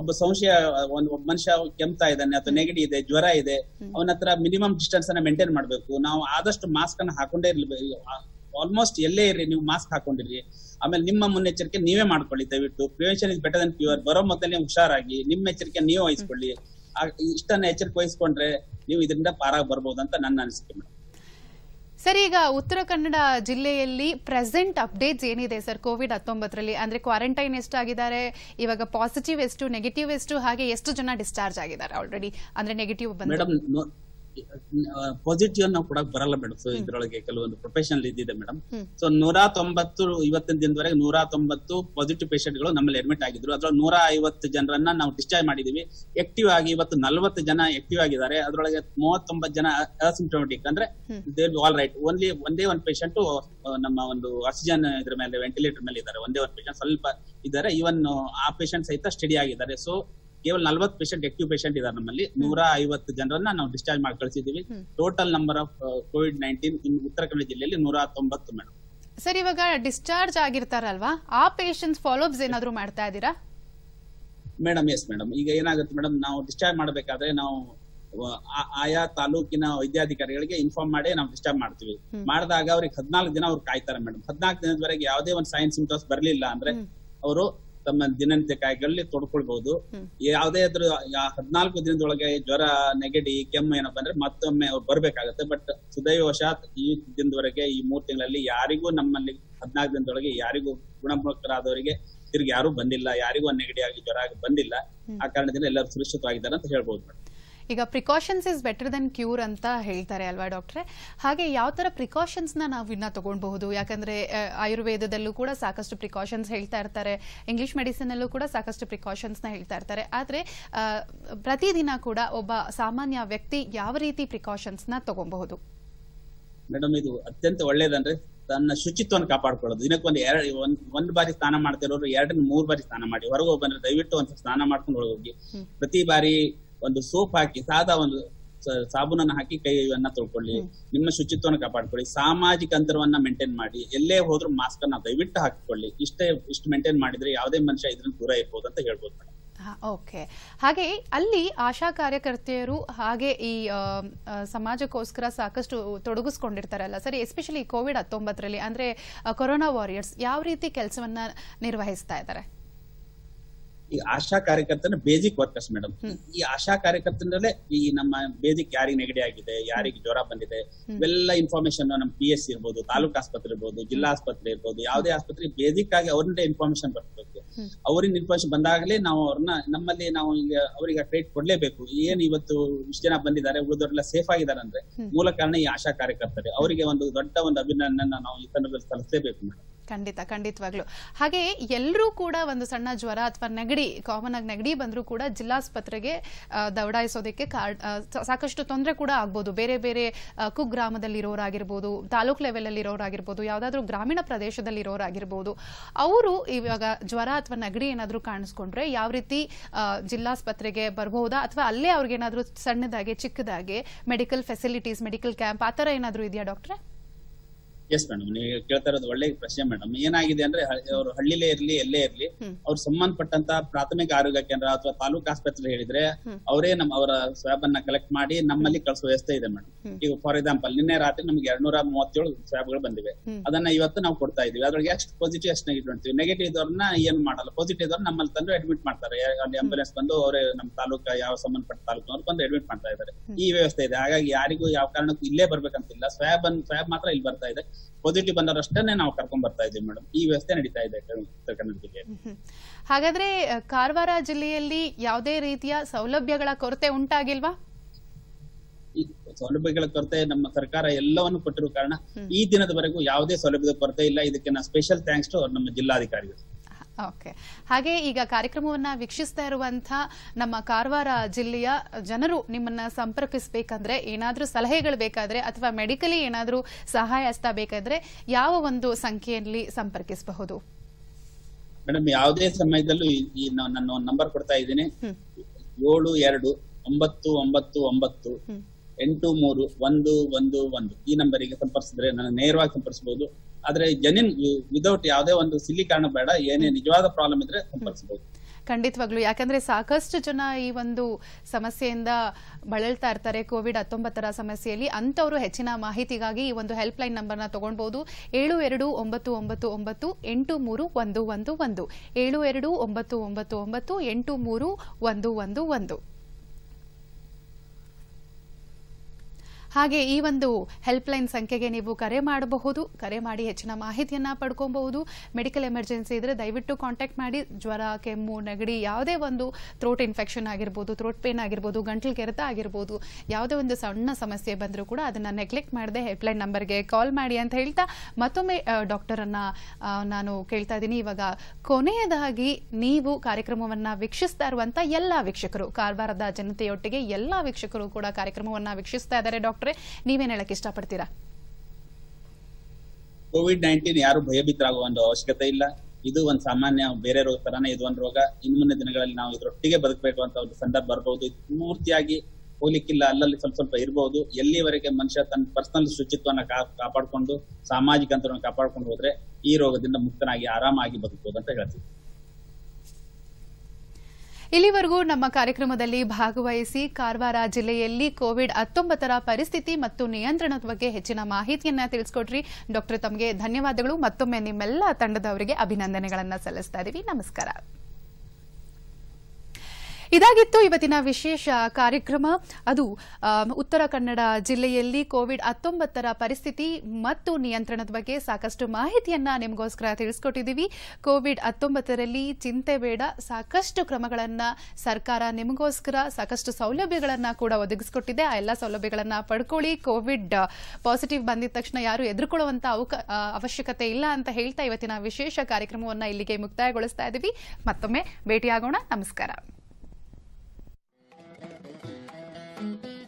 ಒಬ್ಬ ಸಂಶಯ ಒಂದ್ ಒಬ್ಬ ಮನುಷ್ಯ ಕೆಮ್ತಾ ಇದ್ದಾನೆ ಅಥವಾ ನೆಗಡಿ ಇದೆ ಜ್ವರ ಇದೆ ಅವನ ಹತ್ರ ಮಿನಿಮಮ್ ಡಿಸ್ಟೆನ್ಸ್ ಅನ್ನ ಮೇಂಟೈನ್ ಮಾಡ್ಬೇಕು. ನಾವು ಆದಷ್ಟು ಮಾಸ್ಕ್ ಅನ್ನ ಹಾಕೊಂಡೇ ಇರ್ಲಿ ಆಲ್ಮೋಸ್ಟ್ ಎಲ್ಲೇ ಇರ್ರಿ ನೀವು ಮಾಸ್ಕ್ ಹಾಕೊಂಡಿರಿ ಆಮೇಲೆ ನಿಮ್ಮ ಮುನ್ನೆಚ್ಚರಿಕೆ ನೀವೇ ಮಾಡ್ಕೊಳ್ಳಿ ದಯವಿಟ್ಟು. Prevention is better than cure ಬರೋ ಮೊದಲೇ ಹುಷಾರಾಗಿ ನಿಮ್ಮ ಎಚ್ಚರಿಕೆ ನೀವು ವಹಿಸ್ಕೊಳ್ಳಿ. ಇಷ್ಟನ್ನ ಎಚ್ಚರಿಕೆ ವಹಿಸ್ಕೊಂಡ್ರೆ ನೀವು ಇದರಿಂದ ಪಾರಾಗಿ ಬರ್ಬೋದು ಅಂತ ನನ್ನ ಅನಿಸಿಕೆ ಮೇಡಮ್
ಸರ್, ಈಗ ಉತ್ತರ ಕನ್ನಡ ಜಿಲ್ಲೆಯಲ್ಲಿ ಪ್ರೆಸೆಂಟ್ ಅಪ್ಡೇಟ್ಸ್ ಏನಿದೆ ಸರ್ ಕೋವಿಡ್ ಹತ್ತೊಂಬತ್ತರಲ್ಲಿ? ಅಂದ್ರೆ ಕ್ವಾರಂಟೈನ್ ಎಷ್ಟು ಆಗಿದ್ದಾರೆ ಇವಾಗ ಪಾಸಿಟಿವ್ ಎಷ್ಟು ನೆಗೆಟಿವ್ ಎಷ್ಟು? ಹಾಗೆ ಎಷ್ಟು ಜನ ಡಿಸ್ಚಾರ್ಜ್ ಆಗಿದ್ದಾರೆ ಆಲ್ರೆಡಿ ಅಂದ್ರೆ ನೆಗೆಟಿವ್
ಪಾಸಿಟಿವ್ ನಾವು ಕೊಡಕ್ ಬರಲ್ಲ ಮೇಡಮ್ ಸೊ ಇದ್ರೊಳಗೆ ಕೆಲವೊಂದು ಪ್ರೊಫೆಷನಲ್ ಇದ್ದಿದೆ ಮೇಡಮ್. ಸೊ ನೂರ ತೊಂಬತ್ತು ಇವತ್ತಿನ ದಿನದವರೆಗೆ ನೂರ ತೊಂಬತ್ತು ಪಾಸಿಟಿವ್ ಪೇಷಂಟ್ಗಳು ನಮ್ಮಲ್ಲಿ ಅಡ್ಮಿಟ್ ಆಗಿದ್ರು. ಅದ್ರೊಳಗೆ ನೂರ ಐವತ್ತು ಜನರನ್ನ ನಾವು ಡಿಸ್ಚಾರ್ಜ್ ಮಾಡಿದೀವಿ. ಆಕ್ಟಿವ್ ಆಗಿ ಇವತ್ತು ನಲವತ್ತು ಜನ ಆಕ್ಟಿವ್ ಆಗಿದ್ದಾರೆ. ಅದ್ರೊಳಗೆ ಮೂವತ್ತೊಂಬತ್ತು ಜನ ಅಸಿಂಪ್ಟೋಮೆಟಿಕ್ ಅಂದ್ರೆ ಆಲ್ ರೈಟ್ ಓನ್ಲಿ ಒಂದೇ ಒಂದು ಪೇಷಂಟ್ ನಮ್ಮ ಒಂದು ಆಕ್ಸಿಜನ್ ಇದ್ರ ಮೇಲೆ ವೆಂಟಿಲೇಟರ್ ಮೇಲೆ ಇದ್ದಾರೆ. ಒಂದೇ ಒಂದು ಪೇಷಂಟ್ ಸ್ವಲ್ಪ ಇದ್ದಾರೆ. ಇವನ್ ಆ ಪೇಷಂಟ್ ಸಹಿತ ಸ್ಟಡಿ ಆಗಿದ್ದಾರೆ. ಸೊ ಕೇವಲ ನಲ್ವತ್ತು ಪೇಷಂಟ್ ಆಕ್ಟಿವ್ ಪೇಷಂಟ್ ಇದ್ದಾರೆ ನಮ್ಮಲ್ಲಿ. ನೂರ ಐವತ್ತು ಜನರನ್ನ ನಾವು ಡಿಸ್ಚಾರ್ಜ್ ಮಾಡಿ ಕಳಿಸಿದೀವಿ total number of covid nineteen Uttara Kannada ಜಿಲ್ಲೆಯಲ್ಲಿ ನೂರ ತೊಂಬತ್ತು ಮೇಡಮ್
ಸರ್ ಇವಾಗ ಡಿಸ್ಚಾರ್ಜ್ ಆಗಿರ್ತಾರಲ್ವಾ? ಆ ಪೇಷಂಟ್ಸ್ ಫಾಲೋಅಪ್ಸ್ ಏನಾದ್ರು ಮಾಡ್ತಾ ಇದ್ದೀರಾ?
ಮೇಡಮ್ ಎಸ್ ಮೇಡಮ್ ಈಗ ಏನಾಗುತ್ತೆ ಮೇಡಮ್ ನಾವು ಡಿಸ್ಚಾರ್ಜ್ ಮಾಡಬೇಕಾದ್ರೆ ನಾವು ಆ- ಆಯಾ ತಾಲೂಕಿನ ವೈದ್ಯಾಧಿಕಾರಿಗಳಿಗೆ ಇನ್ಫಾರ್ಮ್ ಮಾಡಿ ನಾವು ಡಿಸ್ಚಾರ್ಜ್ ಮಾಡ್ತೀವಿ. ಮಾಡಿದಾಗ ಅವ್ರಿಗೆ ಹದಿನಾಲ್ಕು ದಿನ ಅವ್ರು ಕಾಯ್ತಾರೆ ಮೇಡಮ್ ಹದಿನಾಲ್ಕು ದಿನದವರೆಗೆ ಯಾವುದೇ ಒಂದು ಸೈನ್ ಸಿಂಟಮ್ಸ್ ಬರಲಿಲ್ಲ ಅಂದ್ರೆ. ಅವರು ತಮ್ಮ ದಿನನಿತ್ಯ ಕಾಯಿಗಳಲ್ಲಿ ತೊಡ್ಕೊಳ್ಬಹುದು. ಯಾವದೇ ಅದ್ರ ಹದಿನಾಲ್ಕು ದಿನದೊಳಗೆ ಜ್ವರ ನೆಗಡಿ ಕೆಮ್ಮು ಏನಪ್ಪ ಅಂದ್ರೆ ಮತ್ತೊಮ್ಮೆ ಅವ್ರು ಬರ್ಬೇಕಾಗತ್ತೆ. ಬಟ್ ಸುದೈವಶಾತ್ ಈ ದಿನದವರೆಗೆ ಈ ಮೂರ್ ತಿಂಗಳಲ್ಲಿ ಯಾರಿಗೂ ನಮ್ಮಲ್ಲಿ ಹದಿನಾಲ್ಕು ದಿನದೊಳಗೆ ಯಾರಿಗೂ ಗುಣಮುಖರಾದವರಿಗೆ ತಿರುಗಿ ಯಾರು ಬಂದಿಲ್ಲ. ಯಾರಿಗೂ ನೆಗಡಿ ಆಗಿ ಜ್ವರ ಆಗಿ ಬಂದಿಲ್ಲ. ಆ ಕಾರಣದಿಂದ ಎಲ್ಲರೂ ಸುರಕ್ಷಿತವಾಗಿದ್ದಾರೆ ಅಂತ ಹೇಳ್ಬೋದು ಮೇಡಮ್
ಈಗ precautions is better than cure ಅಂತ ಹೇಳ್ತಾರೆ ಅಲ್ವಾ ಡಾಕ್ಟ್ರೆ ಹಾಗೆ ಯಾವ ತರ ಪ್ರಿಕಾಷನ್ಸ್ನ ನಾವು ಇನ್ನ ತಗೊಳ್ಬಹುದು ಯಾಕಂದ್ರೆ ಆಯುರ್ವೇದದಲ್ಲೂ ಕೂಡ ಸಾಕಷ್ಟು ಪ್ರಿಕಾಷನ್ಸ್ ಹೇಳ್ತಾ ಇರ್ತಾರೆ ಇಂಗ್ಲಿಷ್ ಮೆಡಿಸಿನ್ ಅಲ್ಲೂ ಕೂಡ ಸಾಕಷ್ಟು ಪ್ರಿಕಾಷನ್ಸ್ನ ಹೇಳ್ತಾ ಇರ್ತಾರೆ. ಆದ್ರೆ ಪ್ರತಿದಿನ ಕೂಡ ಒಬ್ಬ ಸಾಮಾನ್ಯ ವ್ಯಕ್ತಿ ಯಾವ ರೀತಿ ಪ್ರಿಕಾಷನ್ಸ್ನ ತಗೊಬಹುದು?
ಮೇಡಮ್ ಇದು ಅತ್ಯಂತ ಒಳ್ಳೇದಂದ್ರೆ ತನ್ನ ಶುಚಿತ್ವವನ್ನು ಕಾಪಾಡ್ಕೊಳ್ಳೋದು. ದಿನಕ್ಕೊಂದು ಎರಡು ಒಂದ್ ಒಂದ್ ಬಾರಿ ಸ್ನಾನ ಮಾಡ್ತಿರೋರು ಎರಡರಿಂದ ಮೂರ್ ಬಾರಿ ಸ್ನಾನ ಮಾಡಿ ಹೊರಗೆ ಹೋಗಿ ಬಂದ್ರೆ ದಯವಿಟ್ಟು ಒಂದ್ ಸ್ನಾನ ಮಾಡ್ಕೊಂಡು ಹೋಗಿ. ಪ್ರತಿ ಬಾರಿ ಒಂದು ಸೋಪ್ ಹಾಕಿ ಸಾದಾ ಒಂದು ಸಾಬೂನನ್ನು ಹಾಕಿ ಕೈಯನ್ನ ತೊಳ್ಕೊಳ್ಳಿ
ನಿಮ್ಮ
ಶುಚಿತ್ವವನ್ನು ಕಾಪಾಡ್ಕೊಳ್ಳಿ ಸಾಮಾಜಿಕ ಅಂತರವನ್ನ ಮೇಂಟೈನ್ ಮಾಡಿ ಎಲ್ಲೇ ಹೋದ್ರು ಮಾಸ್ಕ್ ಅನ್ನ ದಯವಿಟ್ಟು ಹಾಕಿಕೊಳ್ಳಿ. ಇಷ್ಟೇ ಇಷ್ಟು ಮೇಂಟೈನ್ ಮಾಡಿದ್ರೆ ಯಾವುದೇ ಮನುಷ್ಯ ಇದ್ರಿಂದ ದೂರ ಇರ್ಬೋದು ಅಂತ ಹೇಳ್ಬೋದು ಮೇಡಮ್
ಓಕೆ. ಹಾಗೆ ಅಲ್ಲಿ ಆಶಾ ಕಾರ್ಯಕರ್ತೆಯರು ಹಾಗೆ ಈ ಸಮಾಜಕ್ಕೋಸ್ಕರ ಸಾಕಷ್ಟು ತೊಡಗಿಸ್ಕೊಂಡಿರ್ತಾರಲ್ಲ. ಸರಿ ಎಸ್ಪೆಷಲಿ ಕೋವಿಡ್ ಹತ್ತೊಂಬತ್ತರಲ್ಲಿ ಅಂದ್ರೆ ಕೊರೋನಾ ವಾರಿಯರ್ಸ್ ಯಾವ ರೀತಿ ಕೆಲಸವನ್ನ ನಿರ್ವಹಿಸ್ತಾ ಇದ್ದಾರೆ?
ಈ ಆಶಾ ಕಾರ್ಯಕರ್ತನ ಬೇಸಿಕ್ ವರ್ಕರ್ಸ್ ಮೇಡಮ್ ಈ ಆಶಾ ಕಾರ್ಯಕರ್ತನಲ್ಲೇ ಈ ನಮ್ಮ ಬೇಸಿಕ್ ಯಾರಿಗೆ ನೆಗಡಿ ಆಗಿದೆ ಯಾರಿಗೆ ಜ್ವರ ಬಂದಿದೆ. ಇವೆಲ್ಲ ಇನ್ಫಾರ್ಮೇಶನ್ ನಮ್ ಪಿ ಎಸ್ ಇರ್ಬೋದು ತಾಲೂಕ್ ಆಸ್ಪತ್ರೆ ಇರ್ಬೋದು ಜಿಲ್ಲಾ ಆಸ್ಪತ್ರೆ ಇರ್ಬೋದು ಯಾವುದೇ ಆಸ್ಪತ್ರೆ ಬೇಸಿಕ್ ಆಗಿ ಅವ್ರಿಂದ ಇನ್ಫಾರ್ಮೇಶನ್ ಬರಬೇಕು. ಅವರಿಂದ ಇನ್ಫಾರ್ಮೇಶನ್ ಬಂದಾಗಲೇ ನಾವು ಅವ್ರನ್ನ ನಮ್ಮಲ್ಲಿ ನಾವು ಈಗ ಅವರಿಗೆ ಟ್ರೀಟ್ ಕೊಡ್ಲೇಬೇಕು. ಏನ್ ಇವತ್ತು ಇಷ್ಟು ಜನ ಬಂದಿದ್ದಾರೆ ಉಳಿದವರೆಲ್ಲ ಸೇಫ್ ಆಗಿದ್ದಾರೆ ಅಂದ್ರೆ ಮೂಲ ಕಾರಣ ಈ ಆಶಾ ಕಾರ್ಯಕರ್ತರೆ. ಅವರಿಗೆ ಒಂದು ದೊಡ್ಡ ಒಂದು ಅಭಿನಂದನೆ ನಾವು ಈ ಸಂದರ್ಭದಲ್ಲಿ ಸಲ್ಲಿಸಲೇಬೇಕು ಮೇಡಮ್
ಖಂಡಿತ, ಖಂಡಿತವಾಗ್ಲು. ಹಾಗೆ ಎಲ್ಲರೂ ಕೂಡ ಒಂದು ಸಣ್ಣ ಜ್ವರ ಅಥವಾ ನೆಗಡಿ ಕಾಮನ್ ಆಗಿ ನೆಗಡಿ ಬಂದರೂ ಕೂಡ ಜಿಲ್ಲಾಸ್ಪತ್ರೆಗೆ ದೌಡಾಯಿಸೋದಕ್ಕೆ ಸಾಕಷ್ಟು ತೊಂದರೆ ಕೂಡ ಆಗ್ಬೋದು. ಬೇರೆ ಬೇರೆ ಕುಗ್ರಾಮದಲ್ಲಿರೋರಾಗಿರ್ಬೋದು, ತಾಲೂಕು ಇರೋರಾಗಿರ್ಬೋದು ತಾಲೂಕ್ ಲೆವೆಲಲ್ಲಿ ಇರೋರಾಗಿರ್ಬೋದು ಯಾವುದಾದ್ರೂ ಗ್ರಾಮೀಣ ಪ್ರದೇಶದಲ್ಲಿ ಇರೋರಾಗಿರ್ಬೋದು ಅವರು ಇವಾಗ ಜ್ವರ ಅಥವಾ ನೆಗಡಿ ಏನಾದರೂ ಕಾಣಿಸ್ಕೊಂಡ್ರೆ ಯಾವ ರೀತಿ ಜಿಲ್ಲಾಸ್ಪತ್ರೆಗೆ ಬರಬಹುದಾ ಅಥವಾ ಅಲ್ಲೇ ಅವ್ರಿಗೇನಾದರೂ ಸಣ್ಣದಾಗಿ, ಚಿಕ್ಕದಾಗಿ ಮೆಡಿಕಲ್ ಫೆಸಿಲಿಟೀಸ್ ಮೆಡಿಕಲ್ ಕ್ಯಾಂಪ್ ಆ ಥರ ಏನಾದರೂ ಇದೆಯಾ ಡಾಕ್ಟ್ರೆ?
ಎಸ್ ಮೇಡಮ್ ನೀವು ಕೇಳ್ತಾ ಇರೋದು ಒಳ್ಳೆ ಪ್ರಶ್ನೆ ಮೇಡಮ್ ಏನಾಗಿದೆ ಅಂದ್ರೆ ಅವ್ರ ಅವ್ರು ಹಳ್ಳಿಲೇ ಇರ್ಲಿ ಎಲ್ಲೇ ಇರ್ಲಿ
ಅವ್ರ
ಅವ್ರು ಸಂಬಂಧಪಟ್ಟಂತ ಪ್ರಾಥಮಿಕ ಆರೋಗ್ಯ ಕೇಂದ್ರ ಅಥವಾ ತಾಲೂಕ್ ಆಸ್ಪತ್ರೆ ಹೇಳಿದ್ರೆ. ಅವರೇ ನಮ್ಮ ಅವರ ಸ್ವಾಬ್ ಅನ್ನ ಕಲೆಕ್ಟ್ ಮಾಡಿ ನಮ್ಮಲ್ಲಿ ಕಳಿಸೋ ವ್ಯವಸ್ಥೆ ಇದೆ ಮೇಡಮ್. ಈಗ ಫಾರ್ ಎಕ್ಸಾಂಪಲ್ ನಿನ್ನೆ ರಾತ್ರಿ ನಮ್ಗೆ ಎರಡ್ನೂರ ಮೂವತ್ತೇಳು ಸ್ವಾಬ್ಗಳು ಬಂದಿವೆ. ಅದನ್ನ ಇವತ್ತು ನಾವು ಕೊಡ್ತಾ ಇದೀವಿ ಅದ್ರೊಳಗೆ ಎಷ್ಟು ಪಾಸಿಟಿವ್ ಎಷ್ಟು ನೆಗೆಟಿವ್ ಅಂತೀವಿ. ನೆಗೆಟಿವ್ ಇದ್ದವ್ರನ್ನ ಏನ್ ಮಾಡಲ್ಲ. ಪಾಸಿಟಿವ್ ಇದ್ದವ್ರು ನಮ್ಮಲ್ಲಿ ತಂದು ಅಡ್ಮಿಟ್ ಮಾಡ್ತಾರೆ. ಅಲ್ಲಿ ಆಂಬುಲೆನ್ಸ್ ಬಂದು ಅವರೇ ನಮ್ಮ ತಾಲೂಕ ಯಾವ ಸಂಬಂಧಪಟ್ಟ ತಾಲೂಕಿನವ್ರು ಬಂದು ಅಡ್ಮಿಟ್ ಮಾಡ್ತಾ ಇದ್ದಾರೆ. ಈ ವ್ಯವಸ್ಥೆ ಇದೆ. ಹಾಗಾಗಿ ಯಾರಿಗೂ ಯಾವ ಕಾರಣಕ್ಕೂ ಇಲ್ಲೇ ಬರ್ಬೇಕಂತಿಲ್ಲ. ಸ್ವಾಬ್ ಅನ್ ಸ್ವಾಬ್ ಮಾತ್ರ ಇಲ್ಲಿ ಬರ್ತಾ ಇದೆ. ಪಾಸಿಟಿವ್ ಬಂದವರಷ್ಟೇ ನಾವು ಕರ್ಕೊಂಡ್ ಬರ್ತಾ ಇದೀವಿ ಮೇಡಮ್. ಈ ವ್ಯವಸ್ಥೆ ನಡೀತಾ ಇದೆ ಉತ್ತರ ಕನ್ನಡ ಜಿಲ್ಲೆಯಲ್ಲಿ
ಹಾಗಾದ್ರೆ ಕಾರವಾರ ಜಿಲ್ಲೆಯಲ್ಲಿ ಯಾವುದೇ ರೀತಿಯ ಸೌಲಭ್ಯಗಳ ಕೊರತೆ ಉಂಟಾಗಿಲ್ವಾ?
ಈ ಸೌಲಭ್ಯಗಳ ಕೊರತೆ ನಮ್ಮ ಸರ್ಕಾರ ಎಲ್ಲವನ್ನು ಕೊಟ್ಟಿರೋ ಕಾರಣ ಈ ದಿನದವರೆಗೂ ಯಾವುದೇ ಸೌಲಭ್ಯದ ಕೊರತೆ ಇಲ್ಲ. ಇದಕ್ಕೆ ನಾ ಸ್ಪೆಷಲ್ ಥ್ಯಾಂಕ್ಸ್ ಟು ನಮ್ಮ ಜಿಲ್ಲಾಧಿಕಾರಿಗಳು.
ಓಕೆ. ಹಾಗೆ ಈಗ ಕಾರ್ಯಕ್ರಮವನ್ನ ವೀಕ್ಷಿಸ್ತಾ ಇರುವಂತಹ ನಮ್ಮ ಕಾರವಾರ ಜಿಲ್ಲೆಯ ಜನರು ನಿಮ್ಮನ್ನ ಸಂಪರ್ಕಿಸಬೇಕಂದ್ರೆ ಏನಾದರೂ ಸಲಹೆಗಳು ಬೇಕಾದ್ರೆ ಅಥವಾ ಮೆಡಿಕಲಿ ಏನಾದರೂ ಸಹಾಯ ಹಸ್ತಾ ಬೇಕಾದ್ರೆ ಯಾವ ಒಂದು ಸಂಖ್ಯೆಯಲ್ಲಿ ಸಂಪರ್ಕಿಸಬಹುದು?
ಮೇಡಮ್ ಯಾವುದೇ ಸಮಯದಲ್ಲೂ ಈ- ನಾನು ನಂಬರ್ ಕೊಡ್ತಾ ಇದ್ದೀನಿ. ಏಳು ಎರಡು ಒಂಬತ್ತು ಒಂಬತ್ತು ಒಂಬತ್ತು ಎಂಟು ಮೂರು ಒಂದು ಒಂದು ಒಂದು ಈ ನಂಬರಿಗೆ ಸಂಪರ್ಕಿಸಿದ್ರೆ ನಾನು ನೇರವಾಗಿ ಸಂಪರ್ಸಬಹುದು ಆದ್ರೆ ಜನಿನ್ ವಿದೌಟ್ ಯಾವುದೇ ಒಂದು ಸಿಲ್ಲಿ ಕಾರಣ ಬೇಡ, ಏನೇ ನಿಜವಾದ ಪ್ರಾಬ್ಲಮ್ ಇದ್ರೆ ಸಂಪರ್ಕಿಸಬಹುದು
ಖಂಡಿತವಾಗ್ಲು. ಯಾಕಂದ್ರೆ ಸಾಕಷ್ಟು ಜನ ಈ ಒಂದು ಸಮಸ್ಯೆಯಿಂದ ಬಳಲ್ತಾ ಇರ್ತಾರೆ ಕೋವಿಡ್ ಹತ್ತೊಂಬತ್ತರ ಸಮಸ್ಯೆಯಲ್ಲಿ. ಅಂತವರು ಹೆಚ್ಚಿನ ಮಾಹಿತಿಗಾಗಿ ಈ ಒಂದು ಹೆಲ್ಪ್ ಲೈನ್ ನಂಬರ್ನ ತಗೊಳ್ಬಹುದು ಏಳು ಎರಡು ಒಂಬತ್ತು ಒಂಬತ್ತು ಒಂಬತ್ತು ಎಂಟು ಮೂರು ಒಂದು ಒಂದು ಒಂದು. ಏಳು ಎರಡು ಒಂಬತ್ತು ಒಂಬತ್ತು ಒಂಬತ್ತು ಎಂಟು ಮೂರು ಒಂದು ಒಂದು ಒಂದು. ಹಾಗೆ ಈ ಒಂದು ಹೆಲ್ಪ್ಲೈನ್ ಸಂಖ್ಯೆಗೆ ನೀವು ಕರೆ ಮಾಡಬಹುದು. ಕರೆ ಮಾಡಿ ಹೆಚ್ಚಿನ ಮಾಹಿತಿಯನ್ನು ಪಡ್ಕೊಬಹುದು. ಮೆಡಿಕಲ್ ಎಮರ್ಜೆನ್ಸಿ ಇದ್ರೆ ದಯವಿಟ್ಟು ಕಾಂಟ್ಯಾಕ್ಟ್ ಮಾಡಿ. ಜ್ವರ, ಕೆಮ್ಮು, ನೆಗಡಿ ಯಾವುದೇ ಒಂದು ಥ್ರೋಟ್ ಇನ್ಫೆಕ್ಷನ್ ಆಗಿರ್ಬೋದು ಥ್ರೋಟ್ ಪೇನ್ ಆಗಿರ್ಬೋದು, ಗಂಟಲು ಕೆರೆತ ಆಗಿರ್ಬೋದು, ಯಾವುದೇ ಒಂದು ಸಣ್ಣ ಸಮಸ್ಯೆ ಬಂದರೂ ಕೂಡ ಅದನ್ನು ನೆಗ್ಲೆಕ್ಟ್ ಮಾಡದೆ ಹೆಲ್ಪ್ಲೈನ್ ನಂಬರ್ಗೆ ಕಾಲ್ ಮಾಡಿ ಅಂತ ಹೇಳ್ತಾ ಮತ್ತೊಮ್ಮೆ ಡಾಕ್ಟರನ್ನು ನಾನು ಕೇಳ್ತಾ ಇದ್ದೀನಿ. ಇವಾಗ ಕೊನೆಯದಾಗಿ ನೀವು ಕಾರ್ಯಕ್ರಮವನ್ನು ವೀಕ್ಷಿಸ್ತಾ ಇರುವಂಥ ಎಲ್ಲ ವೀಕ್ಷಕರು, ಕಾರವಾರದ ಜನತೆಯೊಟ್ಟಿಗೆ ಎಲ್ಲ ವೀಕ್ಷಕರು ಕೂಡ ಕಾರ್ಯಕ್ರಮವನ್ನು ವೀಕ್ಷಿಸ್ತಾ ಇದ್ದಾರೆ. ಡಾಕ್ಟ್ರೆ ನೀವೇನ್ ಹೇಳಕ್ ಇಷ್ಟಪಡ್ತೀರಾ?
ಕೋವಿಡ್ ನೈನ್ಟೀನ್ ಯಾರು ಭಯಭೀತರಾಗುವ ಒಂದು ಅವಶ್ಯಕತೆ ಇಲ್ಲ. ಇದು ಒಂದು ಸಾಮಾನ್ಯ ಬೇರೆ ರೋಗ ತರಾನೇ ಇದು ಒಂದು ರೋಗ. ಇನ್ ಮುಂದಿನ ದಿನಗಳಲ್ಲಿ ನಾವು ಇದರೊಟ್ಟಿಗೆ ಬದುಕಬೇಕು ಅಂತ ಒಂದು ಸಂದರ್ಭ ಬರ್ಬೋದು. ಮೂರ್ತಿಯಾಗಿ ಹೋಗ್ಲಿಕ್ಕಿಲ್ಲ ಅಲ್ಲಲ್ಲಿ ಸ್ವಲ್ಪ ಸ್ವಲ್ಪ ಇರಬಹುದು ಎಲ್ಲಿವರೆಗೆ ಮನುಷ್ಯ ತನ್ನ ಪರ್ಸನಲ್ ಶುಚಿತ್ವನ ಕಾಪಾಡ್ಕೊಂಡು, ಸಾಮಾಜಿಕ ಅಂತರವನ್ನು ಕಾಪಾಡ್ಕೊಂಡು ಹೋದ್ರೆ ಈ ರೋಗದಿಂದ ಮುಕ್ತನಾಗಿ, ಆರಾಮಾಗಿ ಬದುಕಬಹುದು ಅಂತ ಹೇಳ್ತೀವಿ.
ಇಲ್ಲಿವರೆಗೂ ನಮ್ಮ ಕಾರ್ಯಕ್ರಮದಲ್ಲಿ ಭಾಗವಹಿಸಿ ಕಾರವಾರ ಜಿಲ್ಲೆಯಲ್ಲಿ ಕೋವಿಡ್ ಹತ್ತೊಂಬತ್ತರ ಪರಿಸ್ಥಿತಿ ಮತ್ತು ನಿಯಂತ್ರಣದ ಬಗ್ಗೆ ಹೆಚ್ಚಿನ ಮಾಹಿತಿಯನ್ನ ತಿಳಿಸ್ಕೊಟ್ರಿ. ಡಾಕ್ಟರ್ ತಮಗೆ ಧನ್ಯವಾದಗಳು. ಮತ್ತೊಮ್ಮೆ ನಿಮ್ಮೆಲ್ಲ ತಂಡದವರಿಗೆ ಅಭಿನಂದನೆಗಳನ್ನು ಸಲ್ಲಿಸ್ತಾ ಇದ್ದೀವಿ ನಮಸ್ಕಾರ. ಇದಾಗಿತ್ತು ಇವತ್ತಿನ ವಿಶೇಷ ಕಾರ್ಯಕ್ರಮ. ಅದು ಉತ್ತರ ಕನ್ನಡ ಜಿಲ್ಲೆಯಲ್ಲಿ ಕೋವಿಡ್ ಹತ್ತೊಂಬತ್ತರ ಪರಿಸ್ಥಿತಿ ಮತ್ತು ನಿಯಂತ್ರಣದ ಬಗ್ಗೆ ಸಾಕಷ್ಟು ಮಾಹಿತಿಯನ್ನ ನಿಮಗೋಸ್ಕರ ತಿಳಿಸ್ಕೊಟ್ಟಿದ್ದೀವಿ. ಕೋವಿಡ್ ಹತ್ತೊಂಬತ್ತರಲ್ಲಿ ಚಿಂತೆ ಬೇಡ, ಸಾಕಷ್ಟು ಕ್ರಮಗಳನ್ನ ಸರ್ಕಾರ ನಿಮಗೋಸ್ಕರ ಸಾಕಷ್ಟು ಸೌಲಭ್ಯಗಳನ್ನ ಕೂಡ ಒದಗಿಸಿಕೊಟ್ಟಿದೆ. ಆ ಎಲ್ಲ ಸೌಲಭ್ಯಗಳನ್ನ ಪಡ್ಕೊಳ್ಳಿ. ಕೋವಿಡ್, ಪಾಸಿಟಿವ್ ಬಂದಿದ ತಕ್ಷಣ ಯಾರು ಎದುರುಕೊಳ್ಳುವಂತ ಅವಶ್ಯಕತೆ ಇಲ್ಲ ಅಂತ ಹೇಳ್ತಾ ಇವತ್ತಿನ ವಿಶೇಷ ಕಾರ್ಯಕ್ರಮವನ್ನ ಇಲ್ಲಿಗೆ ಮುಕ್ತಾಯಗೊಳಿಸ್ತಾ ಇದ್ದೀವಿ ಮತ್ತೊಮ್ಮೆ ಭೇಟಿಯಾಗೋಣ. ನಮಸ್ಕಾರ. Thank you.